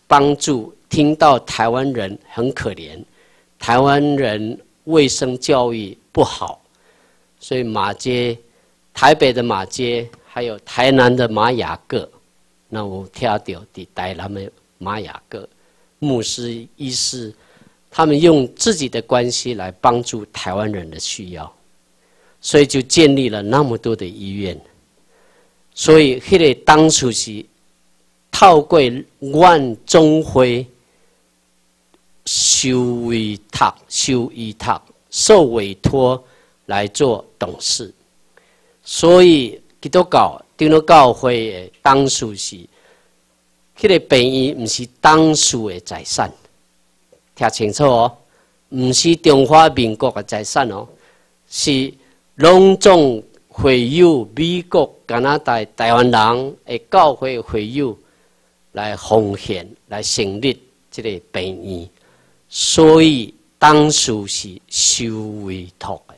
帮助听到台湾人很可怜，台湾人卫生教育不好，所以马街、台北的马街，还有台南的马雅各，那我听到的台南的马雅各牧师、医师，他们用自己的关系来帮助台湾人的需要，所以就建立了那么多的医院。所以，迄个当初是透过万中会受委托、受委托、受委托来做董事。所以，基督教、基督教会的当初是，迄个病院毋是当初的财产，听清楚哦，毋是中华民国的财产哦，是隆重。会有美国、加拿大、台湾人诶教会会友来奉献、来成立这个病院，所以当初是受委托的、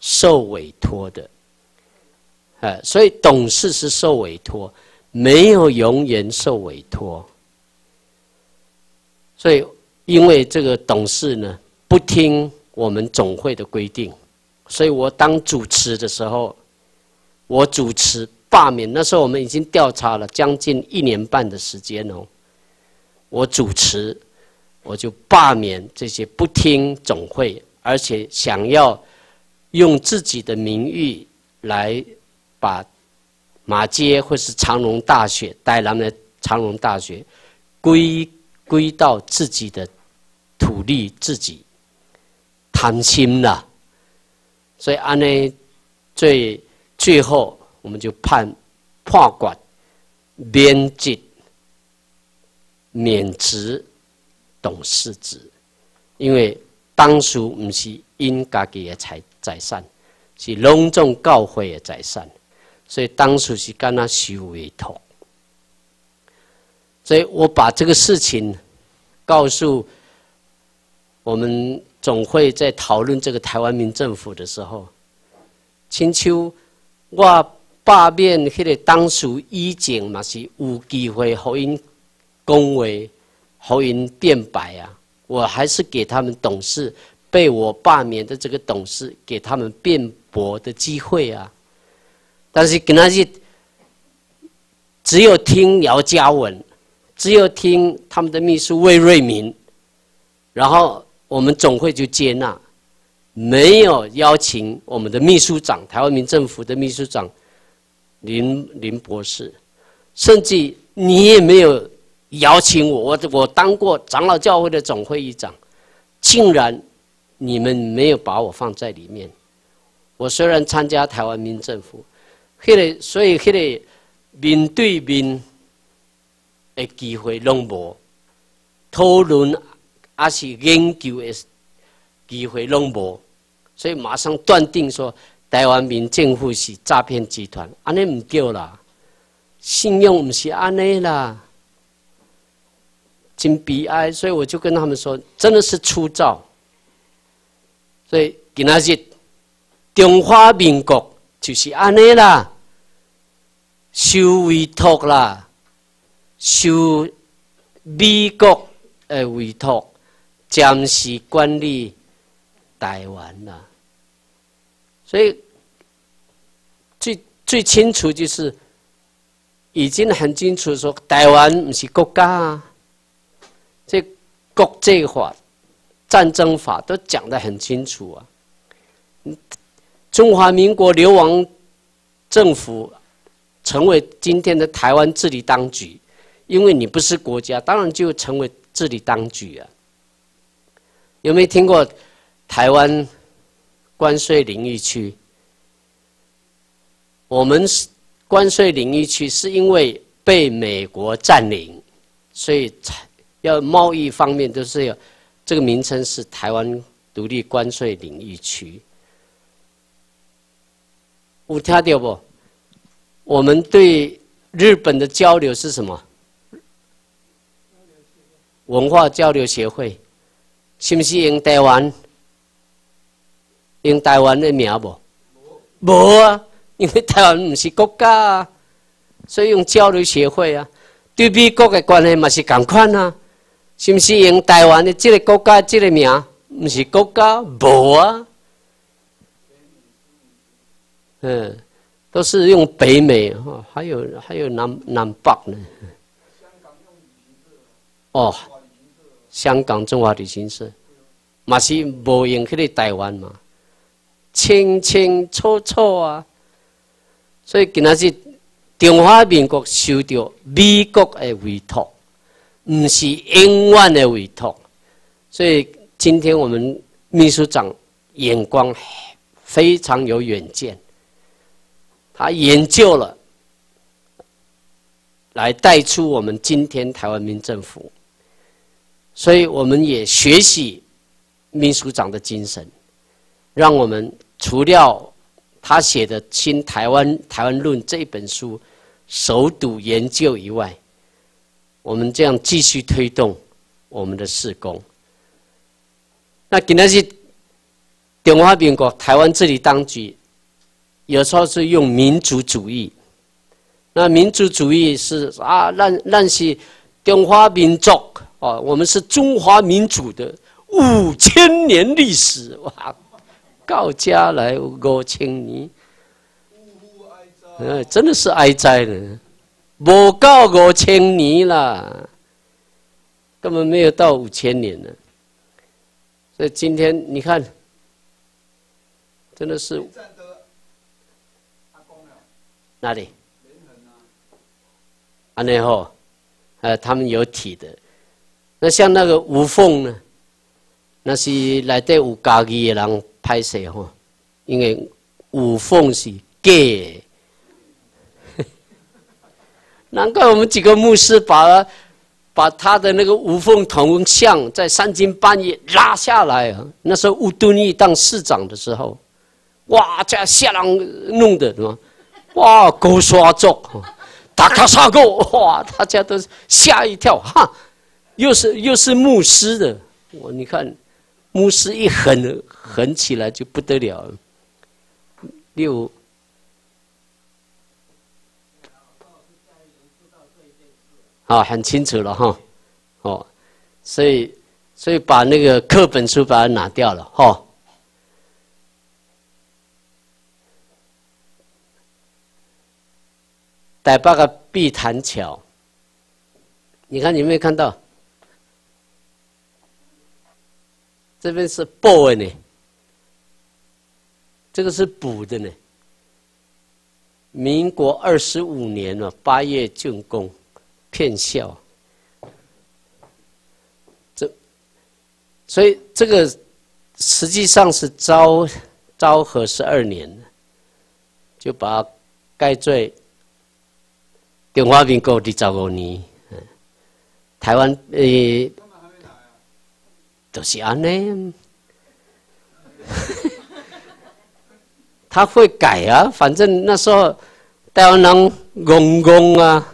受委托的。哎，所以董事是受委托，没有永远受委托。所以，因为这个董事呢不听我们总会的规定，所以我当主持的时候。我主持罢免，那时候我们已经调查了将近一年半的时间哦。我主持，我就罢免这些不听总会，而且想要用自己的名誉来把马街或是长隆大学、带来的长隆大学归归到自己的土地，自己贪心了。所以安内最最后我们就判判官免职免职董事职，因为当初不是因家己的财财产，是隆重教会的财产，所以当初是跟他修委托。所以我把这个事情告诉我们总会在讨论这个台湾民政府的时候，亲像我罢免迄个当属意见嘛，是有机会和因恭维、和因辩白啊。我还是给他们董事被我罢免的这个董事，给他们辩驳的机会啊。但是跟他是只有听姚嘉文。只有听他们的秘书魏瑞明，然后我们总会就接纳，没有邀请我们的秘书长，台湾民政府的秘书长林林博士，甚至你也没有邀请我，我我当过长老教会的总会议长，竟然你们没有把我放在里面。我虽然参加台湾民政府，迄个所以迄个面对面。的机会拢无，讨论还是研究的机会拢无，所以马上断定说台湾民政府是诈骗集团，安尼唔对啦，信用唔是安尼啦，真悲哀。所以我就跟他们说，真的是粗糙。所以今仔日中华民国就是安尼啦，受委托啦。受美国诶委托，暂时管理台湾啦。所以最最清楚就是，已经很清楚说，台湾不是国家啊。这国际法、战争法都讲得很清楚啊。中华民国流亡政府成为今天的台湾治理当局。因为你不是国家，当然就成为治理当局啊。有没有听过台湾关税领域区？我们是关税领域区，是因为被美国占领，所以才要贸易方面都是要这个名称是台湾独立关税领域区。有听到不？我们对日本的交流是什么？文化交流协会，是毋是用台湾？用台湾的名无？无啊，因为台湾毋是国家啊，所以用交流协会啊。对美国的关系嘛是同款啊，是毋是用台湾的这个国家这个名？毋是国家，无啊。嗯，都是用北美哈，还有还有南南北呢。哦。香港中华旅行社，嘛是无用去台湾嘛，清清楚楚啊。所以今仔日中华民国收到美国的委托，唔是永远的委托。所以今天我们秘书长眼光非常有远见，他研究了，来带出我们今天台湾民政府。所以我们也学习秘书长的精神，让我们除掉他写的《新台湾台湾论》这本书首读研究以外，我们这样继续推动我们的事工。那今天是中华民国台湾治理当局，有时候是用民族主义。那民族主义是啊，那那是中华民族。哦，我们是中华民族的五千年历史哇！告家来五千年，嗯，真的是哀哉呢，无告五千年啦，根本没有到五千年呢。所以今天你看，真的是哪里？安内后，呃，他们有体的。那像那个吴凤呢？那是来对有家己的人拍摄吼，因为五凤是 gay，难怪我们几个牧师把把他的那个五凤铜像在三更半夜拉下来啊！那时候吴敦义当市长的时候，哇，这下人弄的什么？哇，狗刷作，打卡杀狗，哇，大家都吓一跳，哈，又是又是牧师的，我你看，牧师一狠狠起来就不得了，六。啊，很清楚了哈，哦，所以所以把那个课本书把它拿掉了哈。第八个碧潭桥，你看有没有看到？这边是补的呢，这个是补的呢。民国二十五年了，八月竣工。骗笑，这，所以这个实际上是昭昭和十二年，就把盖在中华民国的十五年，台湾呃，都是安呢，他会改啊，反正那时候台湾人公公啊。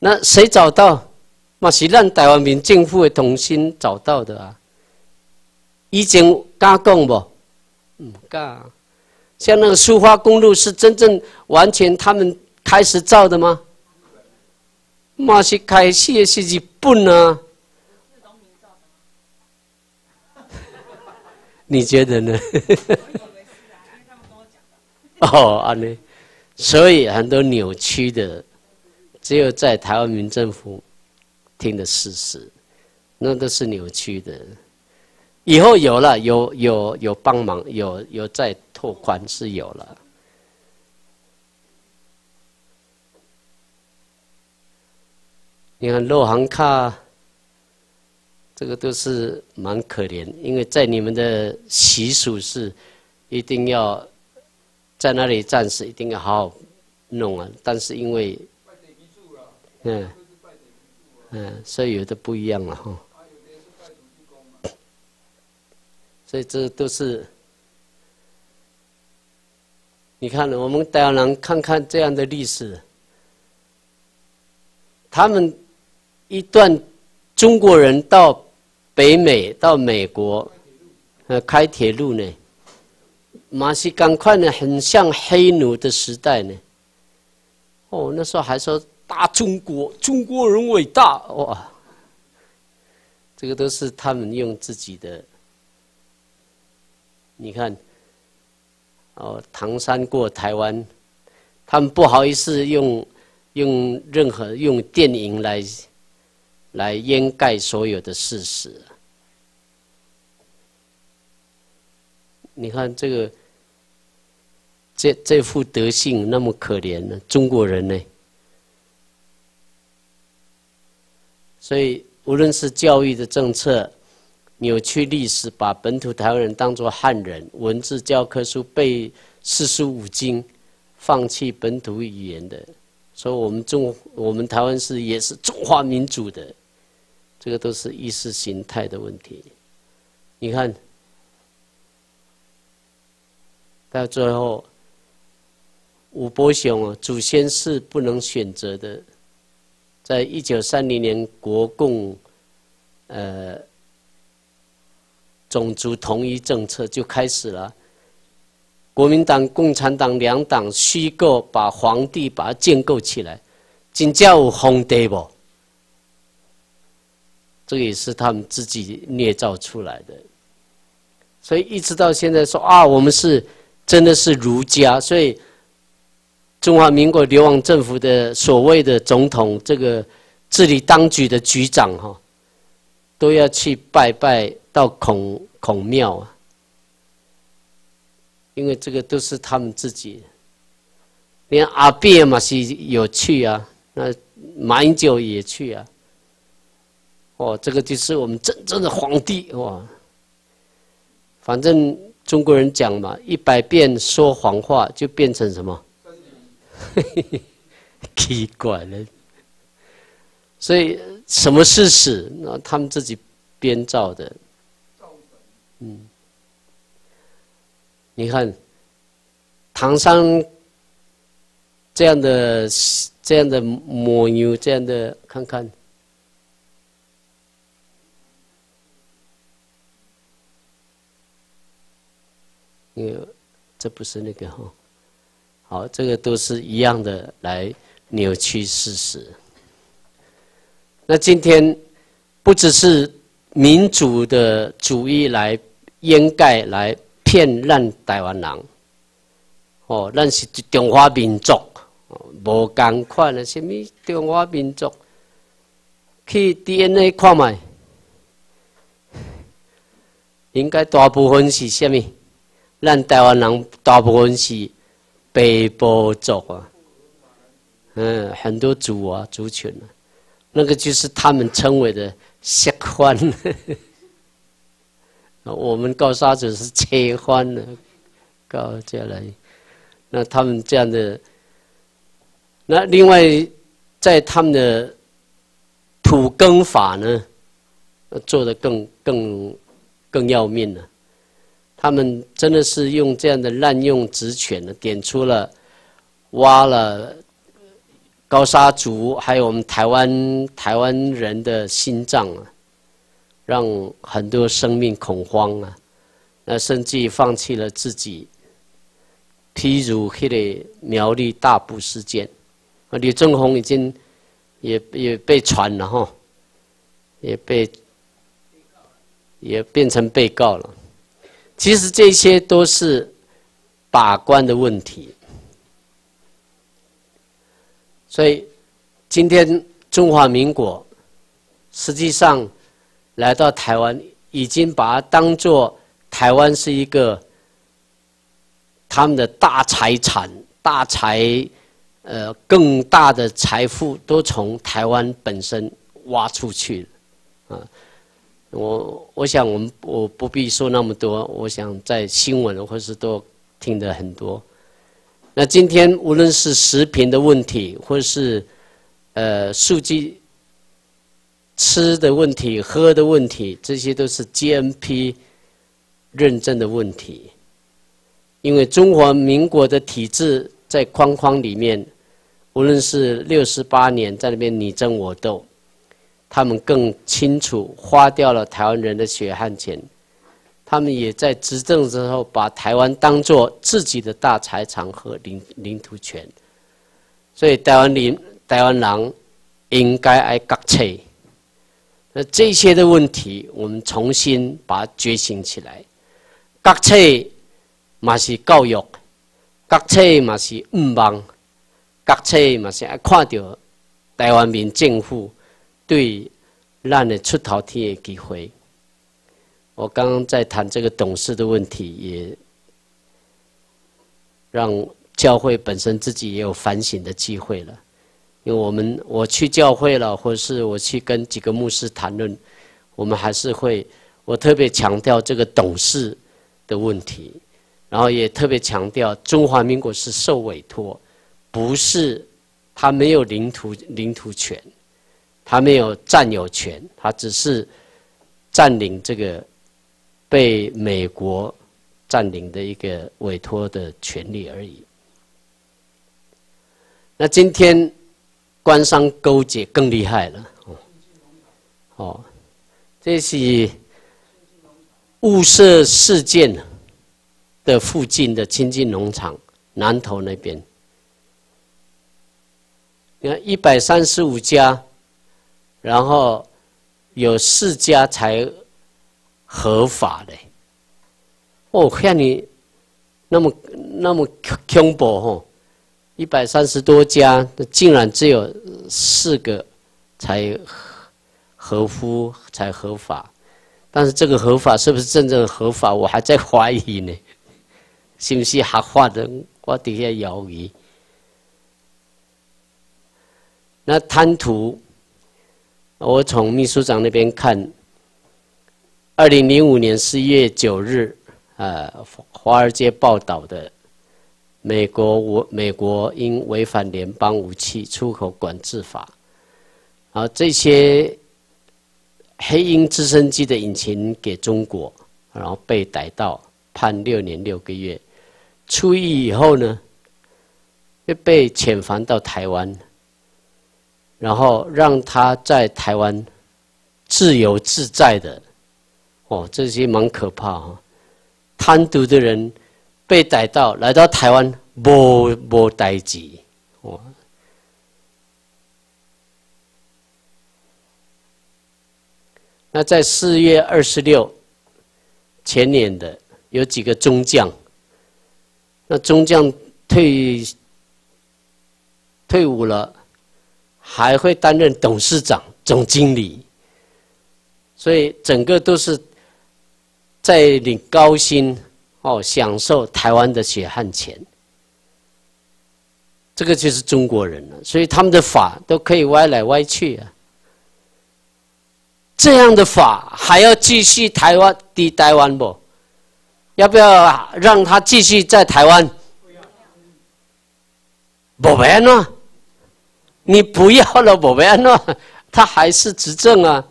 那谁找到？嘛是让台湾民政府的同心找到的啊！以前敢讲不？唔敢。像那个苏花公路是真正完全他们开始造的吗？嘛是开始的是日本啊！你觉得呢？哦，安尼，所以很多扭曲的。只有在台湾民政府听的事实，那都是扭曲的。以后有了，有有有帮忙，有有在拓宽是有了。你看落行卡，这个都是蛮可怜，因为在你们的习俗是一定要在那里暂时一定要好好弄啊，但是因为。嗯，嗯，所以有的不一样了哈。所以这都是，你看，我们当然看看这样的历史，他们一段中国人到北美、到美国，呃，开铁路呢，马西赶快呢，很像黑奴的时代呢。哦，那时候还说。大中国，中国人伟大哇！这个都是他们用自己的。你看，哦，唐山过台湾，他们不好意思用用任何用电影来来掩盖所有的事实。你看这个这这副德性那么可怜呢，中国人呢？所以，无论是教育的政策，扭曲历史，把本土台湾人当作汉人，文字教科书背四书五经，放弃本土语言的，说我们中我们台湾是也是中华民族的，这个都是意识形态的问题。你看，到最后，吴伯雄啊，祖先是不能选择的。在一九三零年，国共呃种族统一政策就开始了。国民党、共产党两党虚构，把皇帝把它建构起来，真叫有皇帝不？这个也是他们自己捏造出来的。所以一直到现在说啊，我们是真的是儒家，所以。中华民国流亡政府的所谓的总统，这个治理当局的局长哈，都要去拜拜到孔孔庙啊，因为这个都是他们自己，连阿扁嘛是有去啊，那马英九也去啊，哦，这个就是我们真正的皇帝哇，反正中国人讲嘛，一百遍说谎话就变成什么？奇怪了。所以什么是史？那他们自己编造的。嗯，你看唐山这样的这样的模牛，这样的看看。呃，这不是那个哈，好，这个都是一样的来扭曲事实。那今天不只是民主的主义来掩盖、来骗烂台湾人，哦，咱是中华民族，无共款的，什么中华民族？去 DNA 看卖，应该大部分是什么？咱台湾人大部分是北部族啊，嗯，很多族啊，族群啊，那个就是他们称为的切欢，我们高沙子是切欢的，高下来，那他们这样的，那另外在他们的土耕法呢，做的更更更要命了。他们真的是用这样的滥用职权呢，点出了挖了高沙族，还有我们台湾台湾人的心脏啊，让很多生命恐慌啊，那甚至放弃了自己。譬如迄个苗栗大埔事件，啊，李正宏已经也也被传了哈，也被也变成被告了。其实这些都是把关的问题，所以今天中华民国实际上来到台湾，已经把它当做台湾是一个他们的大财产、大财呃更大的财富都从台湾本身挖出去了啊。我我想我们我不必说那么多，我想在新闻或是都听得很多。那今天无论是食品的问题，或是呃数据吃的问题、喝的问题，这些都是 GMP 认证的问题。因为中华民国的体制在框框里面，无论是六十八年在那边你争我斗。他们更清楚花掉了台湾人的血汗钱，他们也在执政之后把台湾当做自己的大财产和领领土权，所以台湾领台湾人应该爱割切。那这些的问题，我们重新把它觉醒起来，割切嘛是教育，割切嘛是五望，割切嘛是爱看到台湾民政府。对，让你出头天的机会。我刚刚在谈这个董事的问题，也让教会本身自己也有反省的机会了。因为我们我去教会了，或者是我去跟几个牧师谈论，我们还是会，我特别强调这个董事的问题，然后也特别强调中华民国是受委托，不是他没有领土领土权。他没有占有权，他只是占领这个被美国占领的一个委托的权利而已。那今天官商勾结更厉害了，哦，哦这是雾社事件的附近的亲近农场南头那边，你看一百三十五家。然后有四家才合法的，我看你那么那么恐怖吼，一百三十多家，竟然只有四个才合乎才合法，但是这个合法是不是真正合法，我还在怀疑呢，是不是合法的？我底下犹豫。那贪图。我从秘书长那边看，二零零五年十一月九日，呃，华尔街报道的，美国我美国因违反联邦武器出口管制法，然后这些黑鹰直升机的引擎给中国，然后被逮到，判六年六个月，出狱以后呢，又被遣返到台湾，然后让他在台湾自由自在的，哦，这些蛮可怕哈。贪渎的人被逮到，来到台湾，无无代志，哇！那在四月二十六前年的有几个中将，那中将退退伍了，还会担任董事长、总经理，所以整个都是。在领高薪哦，享受台湾的血汗钱，这个就是中国人了。所以他们的法都可以歪来歪去啊。这样的法还要继续台湾的台湾不？要不要让他继续在台湾？不要呢？你不要了，我不要呢？他还是执政啊。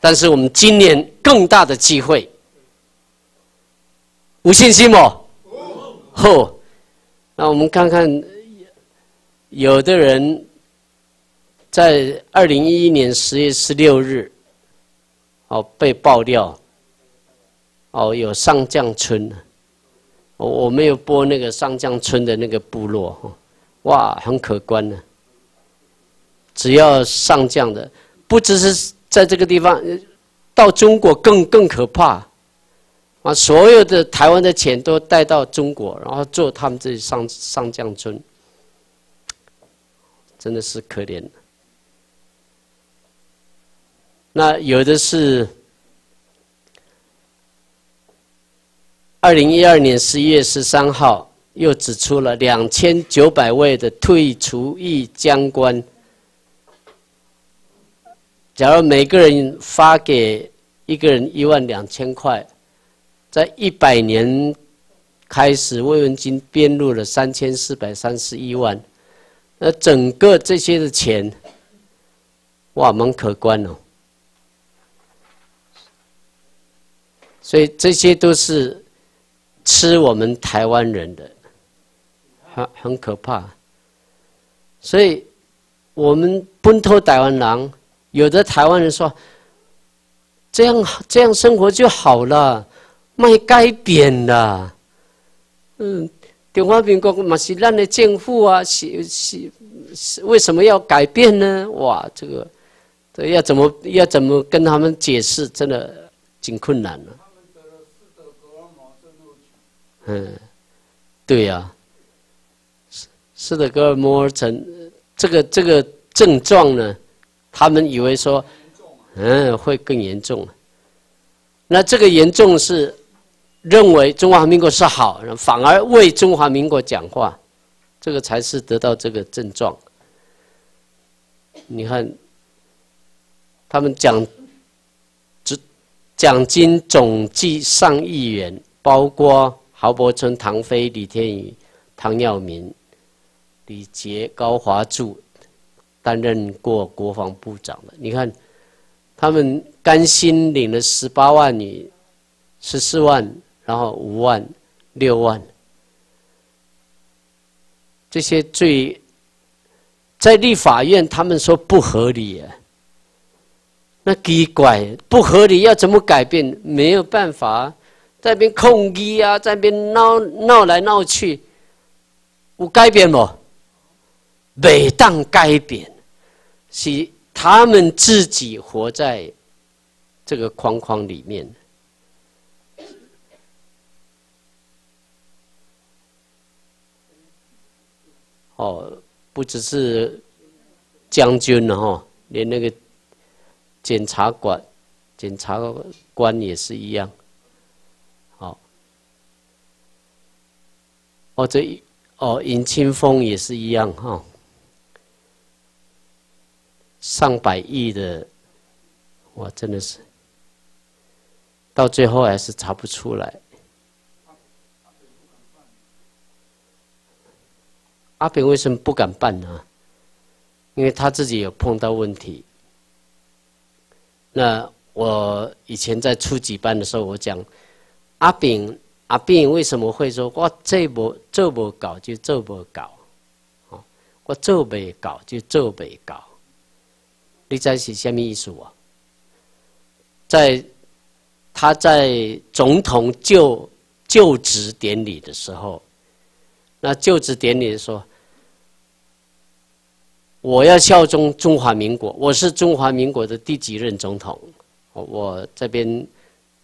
但是我们今年更大的机会，无信心吗？哦，那我们看看，有的人在二零一一年十月十六日，哦被爆料，哦有上将村，我我没有播那个上将村的那个部落，哇，很可观的，只要上将的，不只是。在这个地方，到中国更更可怕，把！所有的台湾的钱都带到中国，然后做他们这上上将村，真的是可怜。那有的是二零一二年十一月十三号，又指出了两千九百位的退除役将官。假如每个人发给一个人一万两千块，在一百年开始，慰问金编入了三千四百三十一万，那整个这些的钱，哇，蛮可观哦。所以这些都是吃我们台湾人的，很很可怕。所以我们奔头台湾人。有的台湾人说：“这样这样生活就好了，卖改变了。”嗯，中华民国嘛是咱的政府啊，是是是，为什么要改变呢？哇，这个这要怎么要怎么跟他们解释？真的挺困难的。嗯，对呀，斯德哥尔摩症这个这个症状呢？他们以为说，嗯，会更严重。那这个严重是认为中华民国是好人，反而为中华民国讲话，这个才是得到这个症状。你看，他们奖，奖奖金总计上亿元，包括郝柏村、唐飞、李天宇、唐耀明、李杰、高华柱。担任过国防部长的，你看，他们甘心领了十八万女，十四万，然后五万、六万，这些最在立法院他们说不合理啊，那奇怪，不合理要怎么改变？没有办法，在边控机啊，在边闹闹来闹去，有改变不？每当改变。是他们自己活在这个框框里面。哦，不只是将军了哈，连那个检察官、检察官也是一样。好，哦，这哦，尹清风也是一样哈。上百亿的，哇，真的是到最后还是查不出来。阿炳为什么不敢办呢？因为他自己有碰到问题。那我以前在初级班的时候，我讲阿炳阿炳为什么会说我这不这不搞就这不搞，我这不搞就这不搞，你知是什么意思啊？在他在总统就就职典礼的时候，那就职典礼说。我要效忠中华民国，我是中华民国的第几任总统？我这边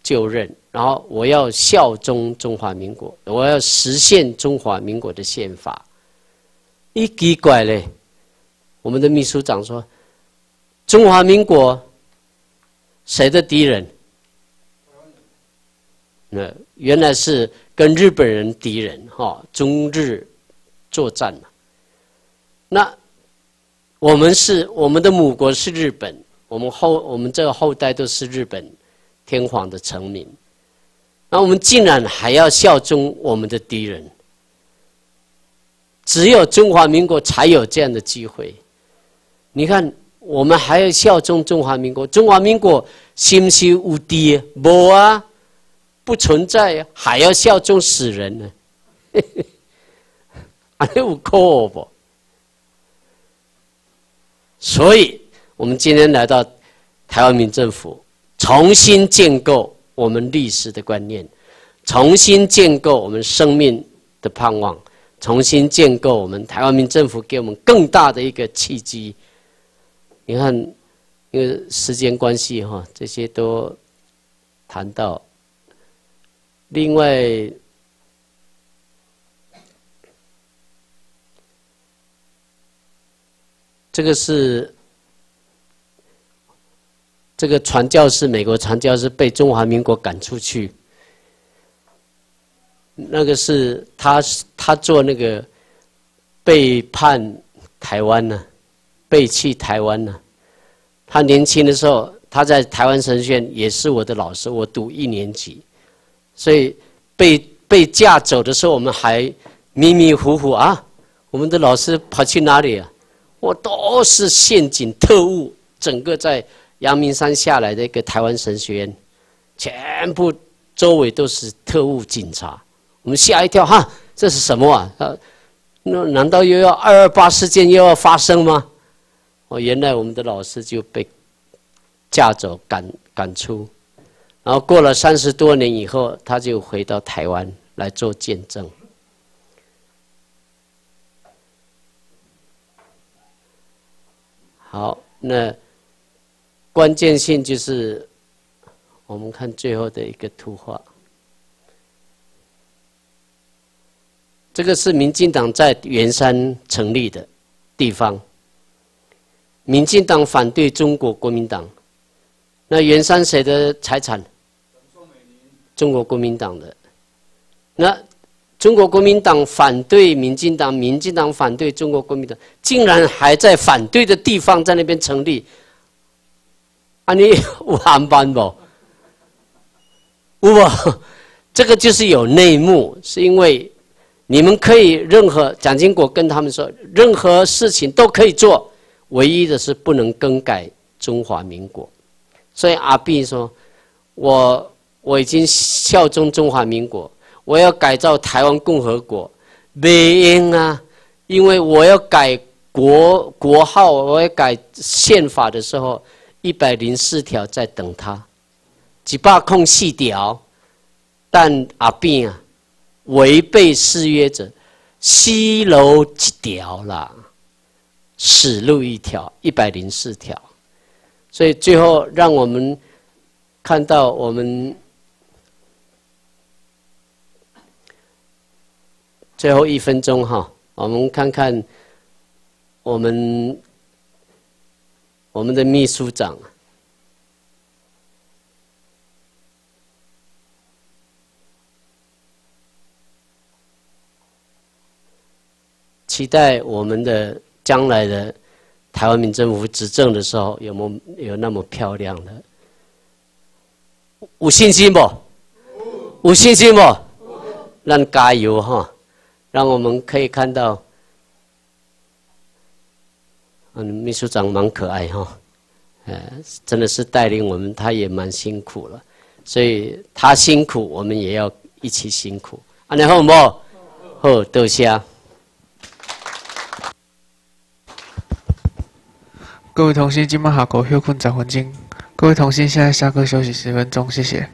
就任，然后我要效忠中华民国，我要实现中华民国的宪法。一奇怪嘞，我们的秘书长说：“中华民国谁的敌人？”那原来是跟日本人敌人哈，中日作战嘛。那。我们是我们的母国是日本，我们后我们这个后代都是日本天皇的臣民，那我们竟然还要效忠我们的敌人？只有中华民国才有这样的机会。你看，我们还要效忠中华民国，中华民国心是无敌？无啊，不存在啊，还要效忠死人呢？还有可不？所以，我们今天来到台湾民政府，重新建构我们历史的观念，重新建构我们生命的盼望，重新建构我们台湾民政府给我们更大的一个契机。你看，因为时间关系哈，这些都谈到。另外。这个是这个传教士，美国传教士被中华民国赶出去。那个是他，他做那个背叛台湾呢，背弃台湾呢。他年轻的时候，他在台湾神学院也是我的老师，我读一年级，所以被被架走的时候，我们还迷迷糊糊啊，我们的老师跑去哪里啊？我都是陷阱特务，整个在阳明山下来的一个台湾神学院，全部周围都是特务警察，我们吓一跳，哈，这是什么啊？啊，那难道又要二二八事件又要发生吗？哦，原来我们的老师就被架走赶赶出，然后过了三十多年以后，他就回到台湾来做见证。好，那关键性就是我们看最后的一个图画。这个是民进党在圆山成立的地方。民进党反对中国国民党，那袁山谁的财产？中国国民党的。那。中国国民党反对民进党，民进党反对中国国民党，竟然还在反对的地方在那边成立，啊，你 有航班不？不，这个就是有内幕，是因为你们可以任何蒋经国跟他们说，任何事情都可以做，唯一的是不能更改中华民国。所以阿碧说，我我已经效忠中华民国。我要改造台湾共和国，没用啊！因为我要改国国号，我要改宪法的时候，一百零四条在等他，几把空细条，但阿扁啊，违背誓约者，西楼一条啦，死路一条，一百零四条，所以最后让我们看到我们。最后一分钟哈，我们看看我们我们的秘书长，期待我们的将来的台湾民政府执政的时候，有没有那么漂亮的？有信心不？有信心不？让加油哈！让我们可以看到，嗯，秘书长蛮可爱哈，呃，真的是带领我们，他也蛮辛苦了，所以他辛苦，我们也要一起辛苦。安尼好不？好，多谢。各位同学，今晚下课休困十分钟。各位同学，现在下课休息十分钟，谢谢。